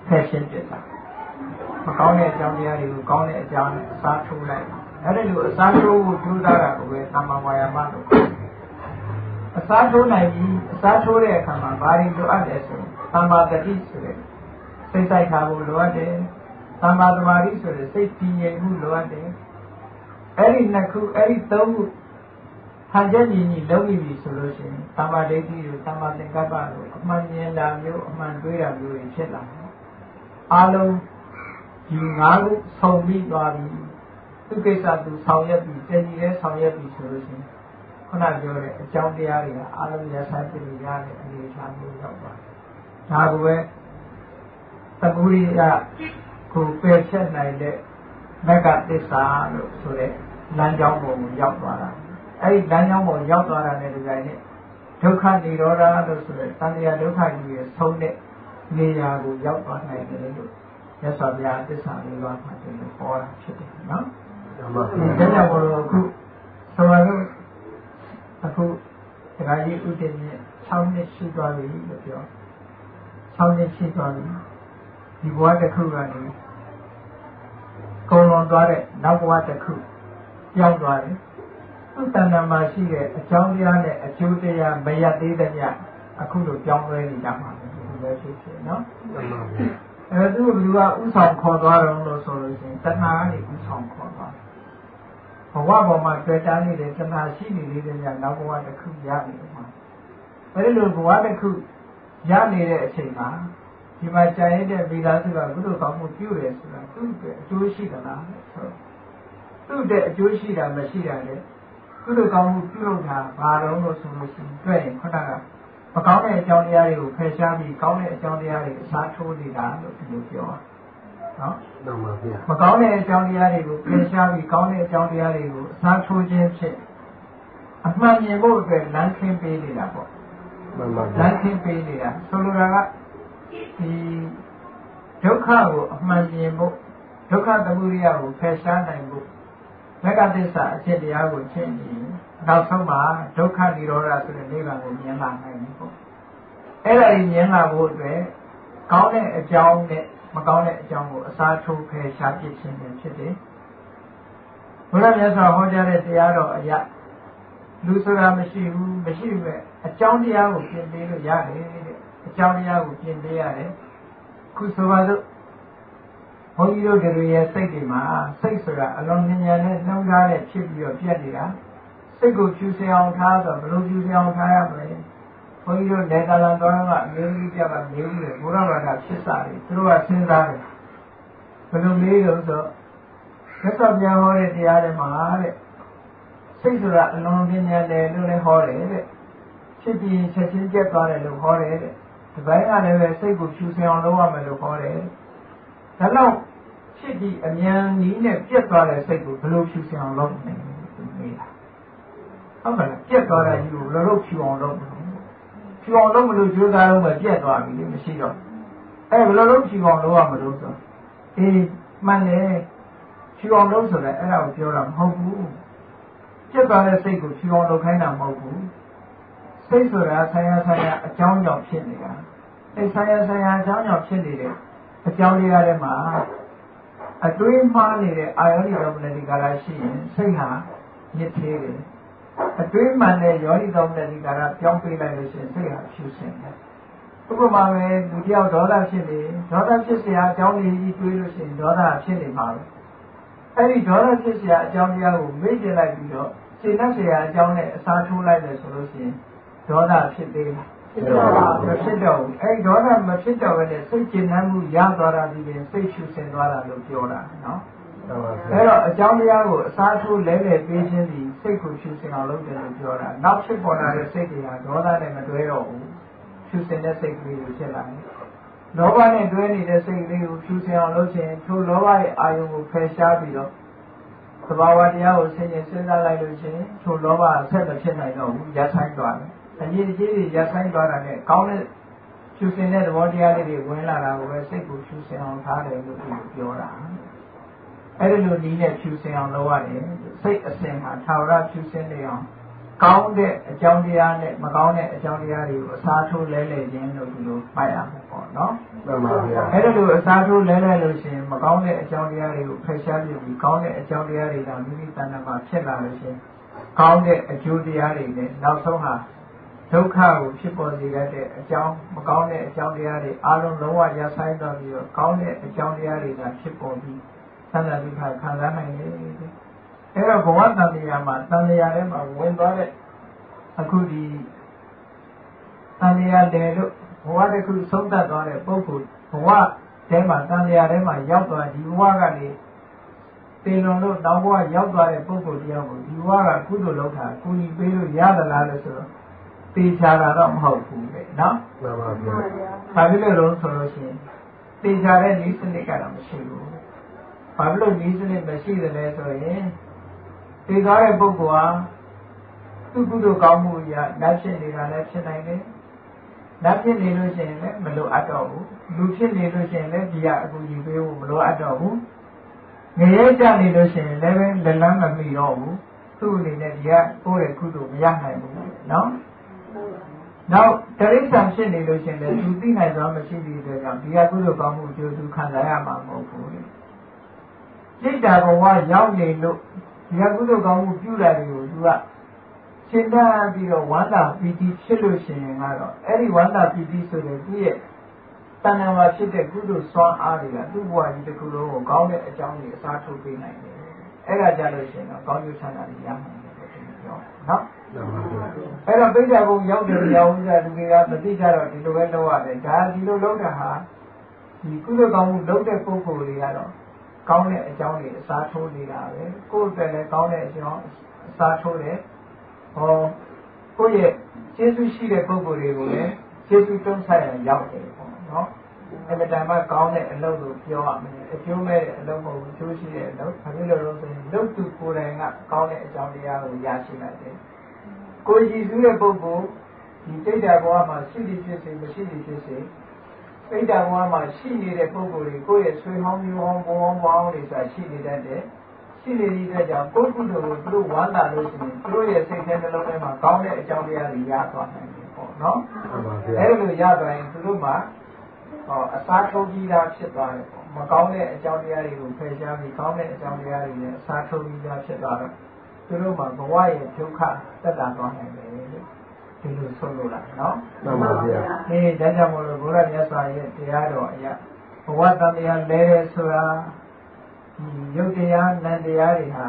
ဖယ်ရှင်းပြတာ မကောင်းတဲ့အကြောင်းတရားတွေကိုကောင်းတဲ့အကြောင်းနဲ့အစားထိုးလိုက်အဲ့ဒါလိုအစားထိုးဖို့ကြိုးစားတာကိုပဲသမ္မာဝါယာမလို့ခေါ်တယ်အစားထိုးနိုင်ပြီးအစားထိုးတဲ့အခါမှာဘာတွေလိုအပ်လဲဆိုရင်သမ္မာတတိဆိုတဲ့စိတ်ဆိုင်ထားဖို့လိုအပ်တယ်သမ္မာသမာဓိဆိုတဲ့စိတ်တည်ငြိမ်မှုလိုအပ်တယ်အဲ့ဒီနှစ်ခုအဲ့ဒီသုံးခုဟန်ချက်ညီညီလုံးပြီဆိုလို့ရှိရင်သမ္မာဒိဋ္ဌိတို့သမ္မာသင်္ကပ္ပတို့အမှန်မြင်တာမျိုးအမှန်တွေးတာမျိုးတွေဖြစ်လာတယ်အားလုံး ဒီငါးခုဆုံပြီးသွားပြီသူကိစ္စသူဆောင်ရွက်ပြီးတည်ကြည်တဲ့ဆောင်ရွက်ပြီးဆိုလို့ရှိရင်ခုနပြောတဲ့အကြောင်းတရားတွေကအားလုံးရဆိုင်ပြည့်ရတဲ့အနေအထားမျိုးရောက်ပါတယ်ဒါကပဲပသမုဒိယကိုပယ်ချက်နိုင်တဲ့မက္ကသစ္စာလို့ဆိုတဲ့လမ်းကြောင်းပေါ်ကိုရောက်သွားတာအဲ့ဒီလမ်းကြောင်းပေါ်ရောက်သွားတာနဲ့ဒီကြိုင်နဲ့ဒုက္ခនិရောဓလို့ဆိုတဲ့တန်တရားဒုက္ခကြီးရဲ့ဆုံးတဲ့နေရာကိုရောက်သွားနိုင်တယ်လို့ မြတ်စွာဘုရားသစ္စာလေးပါးမှာတင်လို့ဟောတာဖြစ်တယ်နော်မှန်ပါဗျာ။ဒါကြောင့်ဘုရားအခုဆိုပါတော့အခုဒကာကြီးဥတည်မြင့်6နှစ်ရှိသွားပြီလို့ပြော6နှစ်ရှိသွားပြီဒီဘဝတစ်ခုကနေကုံလွန်သွားတဲ့နောက်ဘဝတစ်ခုရောက်သွားတယ်သူတဏ္ဍာမှာရှိတဲ့အကြောင်းတရားနဲ့အကျိုးတရားမရသေးတဲ့ညအခုလိုပြောင်းလဲနေကြမှာပဲဒီလိုဖြစ်ဖြစ်နော်မှန်ပါဗျာ အဲသူကလူကဥဆောင်ခေါ်သွားတယ်လို့ဆိုလို့ရှိရင်တဏှာကနေဥဆောင်ခေါ်သွားတယ်ဘဝပေါ်မှာတွေ့တာနေတဲ့တဏှာရှိနေသေးတဲ့ညနောက်ဘဝတစ်ခုရနေတယ်မှာအဲဒီလိုဘဝတစ်ခုရနေတဲ့အချိန်မှာဒီမှာကြာရတဲ့မိသားစုကဘုလိုကောင်းမှုပြုတယ်ဆိုတာသူ့အတွက်အကျိုးရှိသလားဆိုတော့သူ့အတွက်အကျိုးရှိတာမရှိတာလေဘုလိုကောင်းမှုပြုလုပ်တာဘာလို့လို့ဆိုလို့ရှိရင်တွေ့ရင်ခုနက မကောင်းတဲ့အကြောင်းတရားတွေကိုဖယ်ရှားပြီးကောင်းတဲ့အကြောင်းတရားတွေအစားထိုးနေတာလို့ဒီလိုပြောတာနော်မှန်ပါဗျာမကောင်းတဲ့အကြောင်းတရားတွေကိုဖယ်ရှားပြီးကောင်းတဲ့အကြောင်းတရားတွေကိုအစားထိုးခြင်းဖြင့်အမှန်မြင်ဖို့အတွက်လမ်းခင်းပေးနေတာပေါ့မှန်ပါလဗျာမ်းခင်းပေးနေတာဆိုလိုတာကဒီဒုက္ခကိုအမှန်မြင်ဖို့ဒုက္ခသမုဒယကိုဖယ်ရှားနိုင်ဖို့မက္ကသစ္စာအချက်တရားကိုရှင်းပြီးနောက်ဆုံးမှာဒုက္ခនិရောဓဆိုတဲ့နိဗ္ဗာန်ကိုမြင်လာနိုင်ပြီပေါ့ အဲ့ဒါကြီးမြင်လာဖို့အတွက်ကောင်းတဲ့အကြောင်းနဲ့မကောင်းတဲ့အကြောင်းကိုအစားထိုးဖယ်ရှားပြစ်ခြင်းပဲဖြစ်တယ်ဘုရားမြတ်စွာဟောကြားတဲ့တရားတော်အရာလူဆိုတာမရှိဘူးမရှိပဲအကြောင်းတရားကိုပြင်ပေးလို့ရတယ်တဲ့အကြောင်းတရားကိုပြင်ပေးရတယ်ခုဆိုပါစို့ဘုန်းကြီးတို့တွေရဲ့စိတ်တွေမှာစိတ်ဆိုတာအလုံးဉာဏ်နဲ့နှောင်းထားတဲ့ဖြစ်ပြီးတော့ပြတ်နေတာစိတ်ကိုဖြူစင်အောင်ထားဆိုဘယ်လိုဖြူစင်အောင်ထားရမလဲ ဘုန်းကြီးတို့ဒေတာလန်တော်ကအမျိုးကြီးပြကနေဦးတယ်ဘုရားဘာသာဖြစ်စားတယ်သူတို့ကစဉ်းစားတယ်ဘယ်လိုလေးလို့ဆိုသက်တော်ပြန်ဟောတဲ့တရားတွေမှာတဲ့စိတ်ဆိုတာအလုံးဉာဏ်နဲ့လို့လည်းဟောတယ်တဲ့ဖြစ်ပြီးချက်ချင်းကျက်သွားတယ်လို့ဟောတယ်တဲ့ဒီဘက်ကလည်းပဲစိတ်ကိုဖြူစင်အောင်လုပ်ရမယ်လို့ဟောတယ်ဒါတော့ဖြစ်ပြီးအမြန်ကြီးနဲ့ပြက်သွားတဲ့စိတ်ကိုဘယ်လိုဖြူစင်အောင်လုပ်မလဲမေးတာဟုတ်ကဲ့ပြက်သွားတဲ့ကြီးကိုဘယ်လိုလုပ်ဖြူအောင်လုပ်မလဲ ဖြူအောင်လုပ်မလို့ကြိုးစားတော့မှပြက်သွားပြီလေမရှိတော့အဲဘယ်လိုလုပ်ဖြူအောင်လုပ်ရမလို့ဆိုအေးမှန်တယ်ဖြူအောင်လုပ်ဆိုလည်းအဲ့ဒါကိုပြောတာမဟုတ်ဘူးပြက်သွားတဲ့စိတ်ကိုဖြူအောင်လုပ်ခိုင်းတာမဟုတ်ဘူးစိတ်ဆိုတာဆရာဆရာအကြောင်းကြောင့်ဖြစ်နေတာအဲဆရာဆရာအကြောင်းကြောင့်ဖြစ်နေတဲ့အကြောင်းတရားတွေမှာအတွင်းမှားနေတဲ့အာယောနိတော်မနတိကာရရှိရင်စိတ်ဟာညစ်သေးတယ် အတွင်းမှန်တဲ့ယောနိတော်မနတိကာရပြောင်းပေးလိုက်လို့ရှိရင်စိတ်ဟာဖြူစင်တယ်ဥပမာပဲလူတယောက်ဒေါသဖြစ်နေဒေါသဖြစ်เสียအကြောင်းလေးကြီးတွေးလို့ရှိရင်ဒေါသဖြစ်နေမှာပဲအဲ့ဒီဒေါသဖြစ်เสียအကြောင်းတရားကိုမေ့ကျလိုက်ပြီးတော့စိတ်နဲ့เสียအကြောင်းနဲ့အစားထိုးလိုက်တယ်ဆိုလို့ရှိရင်ဒေါသဖြစ်သေးလားဖြစ်တော့မဖြစ်တော့ဘူးအဲ့ဒေါသမဖြစ်တော့လည်းစိတ်ကျဉ်းနှံမှုရသွားတာဒီပြင်စိတ်ရှုစင်သွားတာလို့ပြောတာနော် မှန်ပါဗျာ အဲ့တော့အကြောင်းတရားကိုအစားထိုးလဲလဲပေးခြင်းဒီစိတ်ကိုရှုစင်အောင်လုပ်တယ်လို့ပြောတာနောက်ဖြစ်ပေါ်လာတဲ့စိတ်တွေကဒေါသနဲ့မတွဲတော့ဘူးရှုစင်တဲ့စိတ်ကလေးကိုဖြစ်လာတယ်လောဘနဲ့တွဲနေတဲ့စိတ်ကလေးကိုရှုစင်အောင်လုပ်ခြင်းထိုလောဘရဲ့အာယုံကိုဖယ်ရှားပြီးတော့သဘာဝတရားကိုဆင်ခြင်စဉ်းစားလိုက်လို့ချင်းထိုလောဘဆက်မဖြစ်နိုင်တော့ဘူးရပ်ဆိုင်သွားတယ်အရေးကြီးတွေရပ်ဆိုင်သွားတာနဲ့ကောင်းတဲ့ရှုစင်တဲ့သဘောတရားလေးတွေဝင်လာတာကိုပဲစိတ်ကိုရှုစင်အောင်ထားတယ်လို့ပြောတာ အဲ့ဒီလိုနီးနဲ့ဖြူစင်အောင်လုပ်ရတယ်စိတ်အစဉ်မှာထာဝရဖြူစင်နေအောင်ကောင်းတဲ့အကြောင်းတရားနဲ့မကောင်းတဲ့အကြောင်းတရားတွေကိုအစားထိုးလဲလှယ်ခြင်းလို့ဒီလိုမှတ်ရမှာပေါ့နော်မှန်ပါဗျာအဲ့ဒီလိုအစားထိုးလဲလှယ်လို့ရှိရင်မကောင်းတဲ့အကြောင်းတရားတွေကိုဖယ်ရှားပြပြီးကောင်းတဲ့အကြောင်းတရားတွေကမိမိတဏ္ဍာမှာဖြစ်လာလို့ရှိရင်ကောင်းတဲ့အကျိုးတရားတွေနဲ့နောက်ဆုံးဟာဒုက္ခကိုဖြစ်ပေါ်စေတတ်တဲ့အကြောင်းမကောင်းတဲ့အကြောင်းတရားတွေအလုံးလုံးဝရဆိုင်တော့ပြီးတော့ကောင်းတဲ့အကြောင်းတရားတွေကဖြစ်ပေါ်ပြီး သန္တာဒုက္ခခံစားနိုင်တယ်အဲ့တော့ဘဝတန်တရားမှာတန်တရားထဲမှာဝင်သွားတဲ့အခုဒီတန်တရားတယ်လို့ဘဝတစ်ခုဆုံးသက်သွားတဲ့ပုဂ္ဂိုလ်ဘဝထဲမှာတန်တရားထဲမှာရောက်သွားဒီဘဝကနေပင်လုံးလို့တောင်းဘဝရောက်သွားတဲ့ပုဂ္ဂိုလ်တရားကိုဒီဘဝကကုသိုလ်လုပ်တာကုညီပေးလို့ရသလားလို့ဆိုတော့သေချာတာတော့မဟုတ်ဘူးလေနော်မှန်ပါဗျာ။ဘာဖြစ်လို့လဲဆိုလို့ရှိရင်တတေချာတဲ့ဤစနစ်ကတော့မရှိဘူး ဘာဖြစ်လို့ဤစနစ်မရှိတယ်လဲဆိုရင်တေသွားတဲ့ပုဂ္ဂိုလ်ဟာသူ့ကုသိုလ်ကောင်းမှုအရာလက်ဖြစ်နေတာလည်းဖြစ်နိုင်တယ်လက်ဖြစ်နေလို့ရှိရင်လည်းမလိုအပ်တော့ဘူးလူဖြစ်နေလို့ရှိရင်လည်းဒီကအကူကြီးပေးဖို့မလိုအပ်တော့ဘူးငရဲကြနေလို့ရှိရင်လည်းလက်လန်းမမိတော့ဘူးသူ့အနေနဲ့ဒီကကိုယ့်ရဲ့ကုသိုလ်မရနိုင်ဘူးနော်နောက်တရိစ္ဆာန်ဖြစ်နေလို့ရှိရင်လည်းသူသိနိုင်စွာမရှိသည့်အတွက်ကြောင့်ဒီကကုသိုလ်ကောင်းမှုအကျိုးသူခံစားရမှာမဟုတ်ဘူး စိတ်ဓာတ်ဘဝရောက်နေလို့ဒီကကုသိုလ်ကောင်းမှုပြုတာတွေကိုသူကရှင်းတန်းပြီးတော့ဝန္တာပီတိဖြစ်လို့ရှိရင်ကတော့အဲ့ဒီဝန္တာပီတိဆိုတဲ့သူ့ရဲ့တဏ္ဍာမှာဖြစ်တဲ့ကုသိုလ်စွမ်းအားတွေကသူ့ဘဝကြီးတစ်ခုလုံးကိုကောင်းတဲ့အကြောင်းတွေအစားထိုးပေးနိုင်တယ်အဲ့ဒါကြလို့ရှိရင်တော့ကောင်းကျိုးချမ်းသာတွေရမှာတယ်လို့ပြောနော်မှန်ပါဗျာအဲ့တော့ပိဋကဘုံရောက်တယ်ရောက်ဦးစားလူတွေကမသိကြတော့ဒီလိုပဲလုပ်ရတယ်ဒါဒီလိုလုပ်တာဟာဒီကုသိုလ်ကောင်းမှုလုပ်တဲ့ပုဂ္ဂိုလ်တွေကတော့ ကောင်းတဲ့အကြောင်းတွေအစားထိုးနေတာပဲကိုယ့်အတွက်လည်းကောင်းတဲ့အကြောင်းအစားထိုးတယ်ဟောကိုယ့်ရဲ့ကျေးဇူးရှိတဲ့ပုဂ္ဂိုလ်တွေကိုလည်းကျေးဇူးတုံးဆိုင်ရရောက်တယ်ပေါ့နော်အဲ့ဒါတမ်းမှကောင်းတဲ့အလုပ်ကိုပြောရမယ်အကျိုးမဲ့တဲ့အလုပ်မဟုတ်ဘူးအကျိုးရှိတဲ့အလုပ်ဘာဖြစ်လို့လဲဆိုရင်လုပ်သူကိုယ်တိုင်ကကောင်းတဲ့အကြောင်းတရားကိုရရှိလိုက်တယ်ကိုကြည်စုတဲ့ပုဂ္ဂိုလ်ဒီတိတ်တာဘဝမှာရှိသည်ဖြစ်စေမရှိသည်ဖြစ်စေ တိတ်တာဘဝမှာရှိနေတဲ့ပုဂ္ဂိုလ်တွေကိုယ့်ရဲ့ဆွေဟောင်းမျိုးဟောင်းဘုံဟောင်းဘောင်းတွေဆိုတာရှိနေတတ်တယ်ရှိနေတဲ့အတွက်ကြောင့်ကိုယ်ကုသိုလ်ကိုသူတို့ဝမ်းသာလို့ရှိရင်သူတို့ရဲ့စိတ်ထဲနှလုံးထဲမှာကောင်းတဲ့အကြောင်းတရားတွေရသွားနိုင်တယ်ပေါ့နော်မှန်ပါဗျာအဲ့လိုရသွားရင်သူတို့မှာဟောအစားထုတ်ပြီးသားဖြစ်သွားတယ်ပေါ့မကောင်းတဲ့အကြောင်းတရားတွေကိုဖယ်ရှားပြီးကောင်းတဲ့အကြောင်းတရားတွေနဲ့အစားထုတ်ပြီးသားဖြစ်သွားတော့သူတို့မှာဘဝရဲ့ဒုက္ခတက်တာသွားနိုင်တယ်လို့ ဒီလိုဆိုလိုတာနော်မှန်ပါဗျာဒီဒါကြောင့်မို့လို့ဘုရားမြတ်စွာရဲ့တရားတော်အရာဘဝတန်တရားလဲတယ်ဆိုတာဒီယုတ်တရားနံတရားတွေဟာ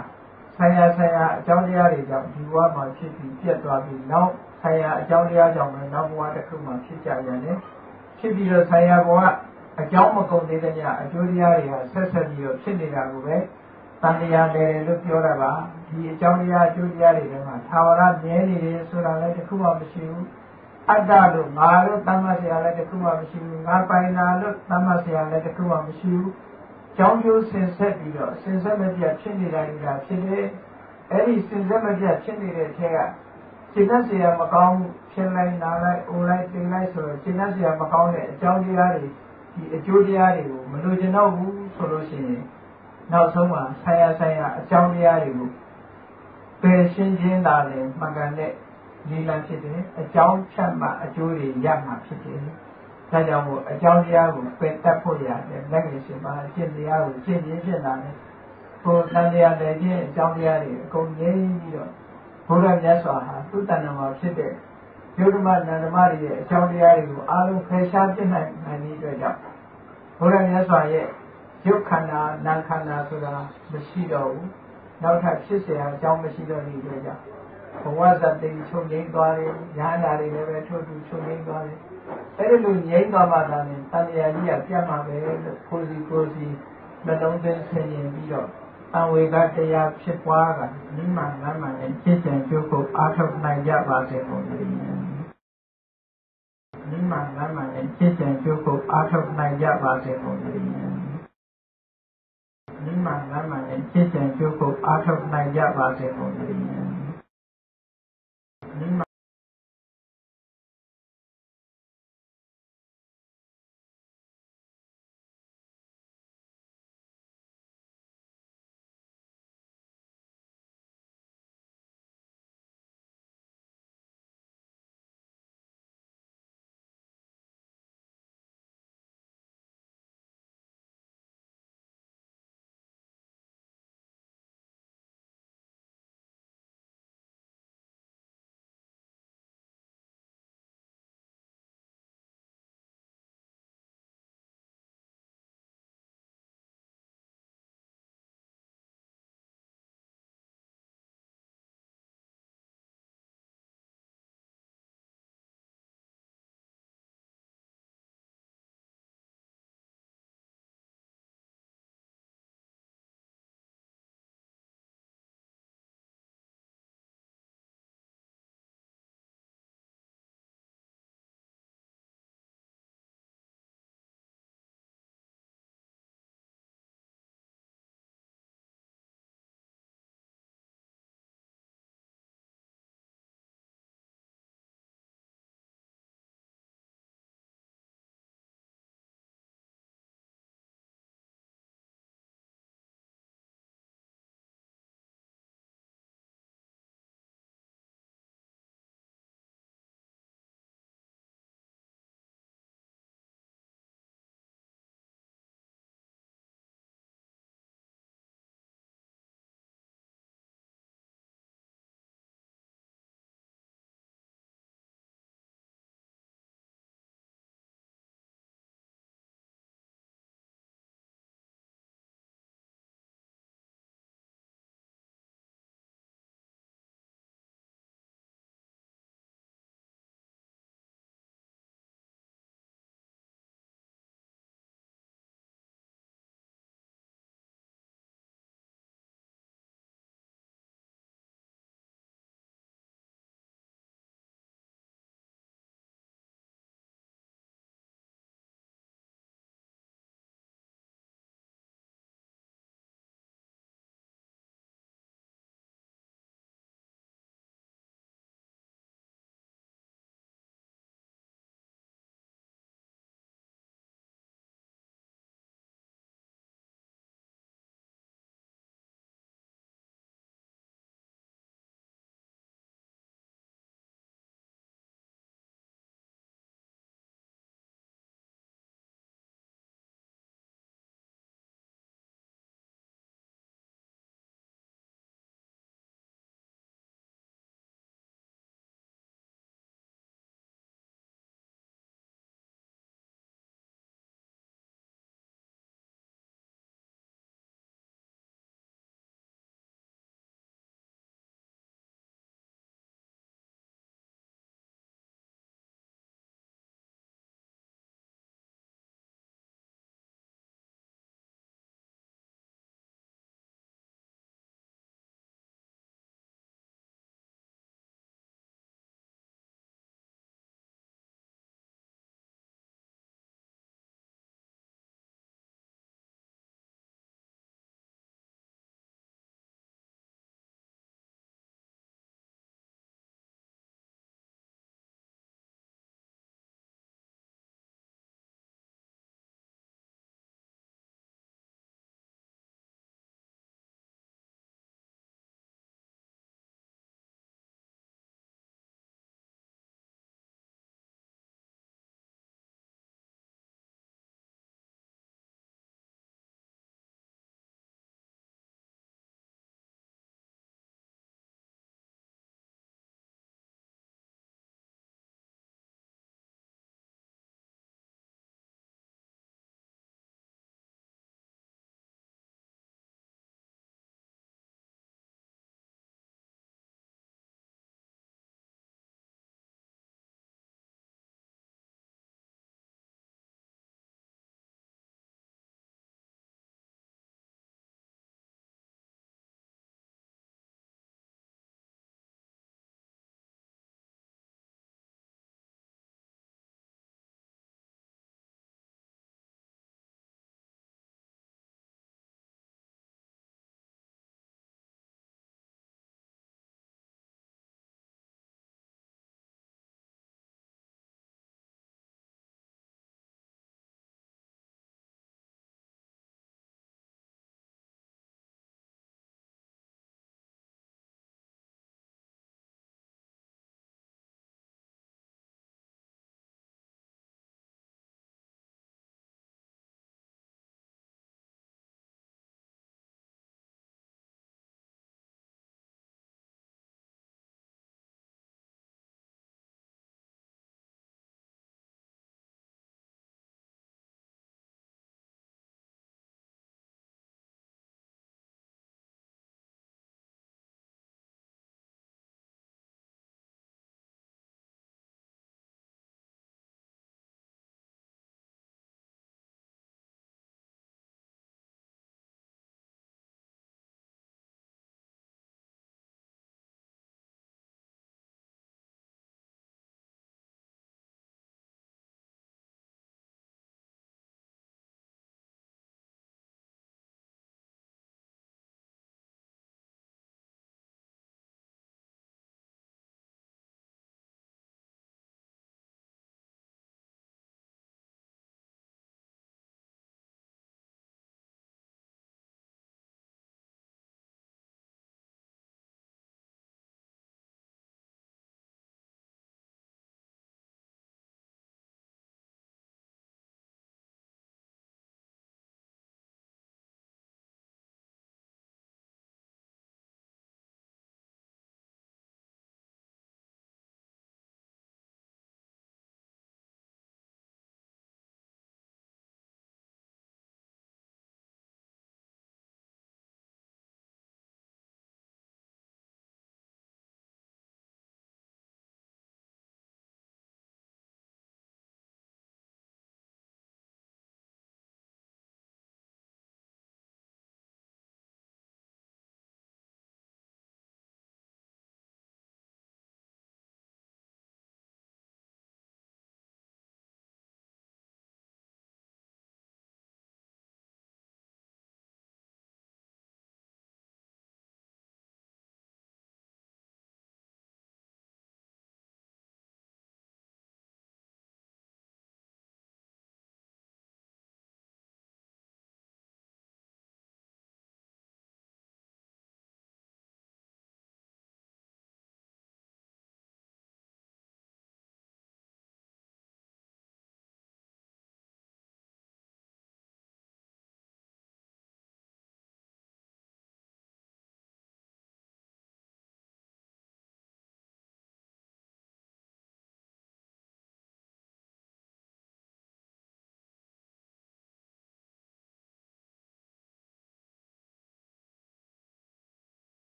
ဆံရဆံရအကြောင်းတရားတွေကြောင့်ဒီဘဝမှာဖြစ်ပြီးပြတ်သွားပြီးနောက်ဆံရအကြောင်းတရားကြောင့်လည်းနောက်ဘဝတစ်ခုမှာဖြစ်ကြရတယ်ဖြစ်ပြီးတော့ဆံရဘဝအကြောင်းမကုန်သေးတဲ့ညအကျိုးတရားတွေဟာဆက်ဆက်ပြီးတော့ဖြစ်နေတာကိုပဲ တန်တရားလဲတယ်လို့ပြောတာပါဒီအကြောင်းတရားအကျိုးတရားတွေထဲမှာသာဝရမြဲနေတယ်ဆိုတာလည်းတစ်ခုမှမရှိဘူးအတ္တလို့ငါလို့တမ္မဆရာလည်းတစ်ခုမှမရှိဘူးငါပိုင်တာလို့တမ္မဆရာလည်းတစ်ခုမှမရှိဘူးကြောင်းကျိုးဆင်ဆက်ပြီးတော့ဆင်ဆက်မပြတ်ဖြစ်နေတာကြီးတာဖြစ်တယ်အဲ့ဒီဆင်ဆက်မပြတ်ဖြစ်နေတဲ့ထဲကစိတ်သက်ဆရာမကောင်းဖြစ်လိုက်နားလိုက်အိုလိုက်တင်လိုက်ဆိုတော့စိတ်သက်ဆရာမကောင်းတဲ့အကြောင်းတရားတွေဒီအကျိုးတရားတွေကိုမလိုချင်တော့ဘူးဆိုလို့ရှိရင် နောက်ဆုံးမှာဆရာဆရာအကြောင်းတရားတွေကိုပယ်ရှင်းခြင်းသာလေမှန်ကန်တဲ့ဒီလမ်းဖြစ်တယ်အကြောင်းဖြတ်မှအကျိုးတွေရမှာဖြစ်တယ်ဒါကြောင့်မို့အကြောင်းတရားကိုပယ်တတ်ဖို့ရတယ်လက်ရရှိပါအကျင့်တရားကိုကျင့်ရင်းဖြစ်လာတယ်ကိုယ်တန်တရားလည်းချင်းအကြောင်းတရားတွေအကုန်ငြိမ်းပြီးတော့ဘုရားမြတ်စွာဟာသူ့တဏ္ဍာမှာဖြစ်တဲ့ယုဒ္ဓမနန္ဒမတွေရဲ့အကြောင်းတရားတွေကိုအားလုံးဖယ်ရှားပြစ်နိုင်နိုင်တဲ့အတွက်ကြောင့်ဘုရားမြတ်စွာရဲ့ ယုတ်ခန္ဓာနာခန္ဓာဆိုတာမရှိတော့ဘူးနောက်ထပ်ဖြစ်เสียအကြောင်းမရှိတော့တဲ့အတွက်ကြောင့် ဘဝဇတ်တိချုပ်ငိမ့်သွားတယ်။ညာနာတွေလည်းပဲထို့တူချုပ်ငိမ့်သွားတယ်။အဲဒီလိုငိမ့်သွားမှသာလေတန်ရာကြီးကပြတ်မှာပဲလို့ကိုစီကိုစီနှလုံးသွင်းဆင်ရင်ပြီးတော့အဝေကတရားဖြစ်ပွားကမိမှန်ငမ်းမှန်နဲ့จิตကြံကျုပ်ကိုအားထုတ်နိုင်ကြပါစေကုန်သတည်း။မိမှန်ငမ်းမှန်နဲ့จิตကြံကျုပ်ကိုအားထုတ်နိုင်ကြပါစေကုန်သတည်း။ မိမှန်ငမ်းမှန်နဲ့จิตကြံကျုပ်ကိုအားထုတ်နိုင်ကြပါစေကုန်သတည်း။မိမ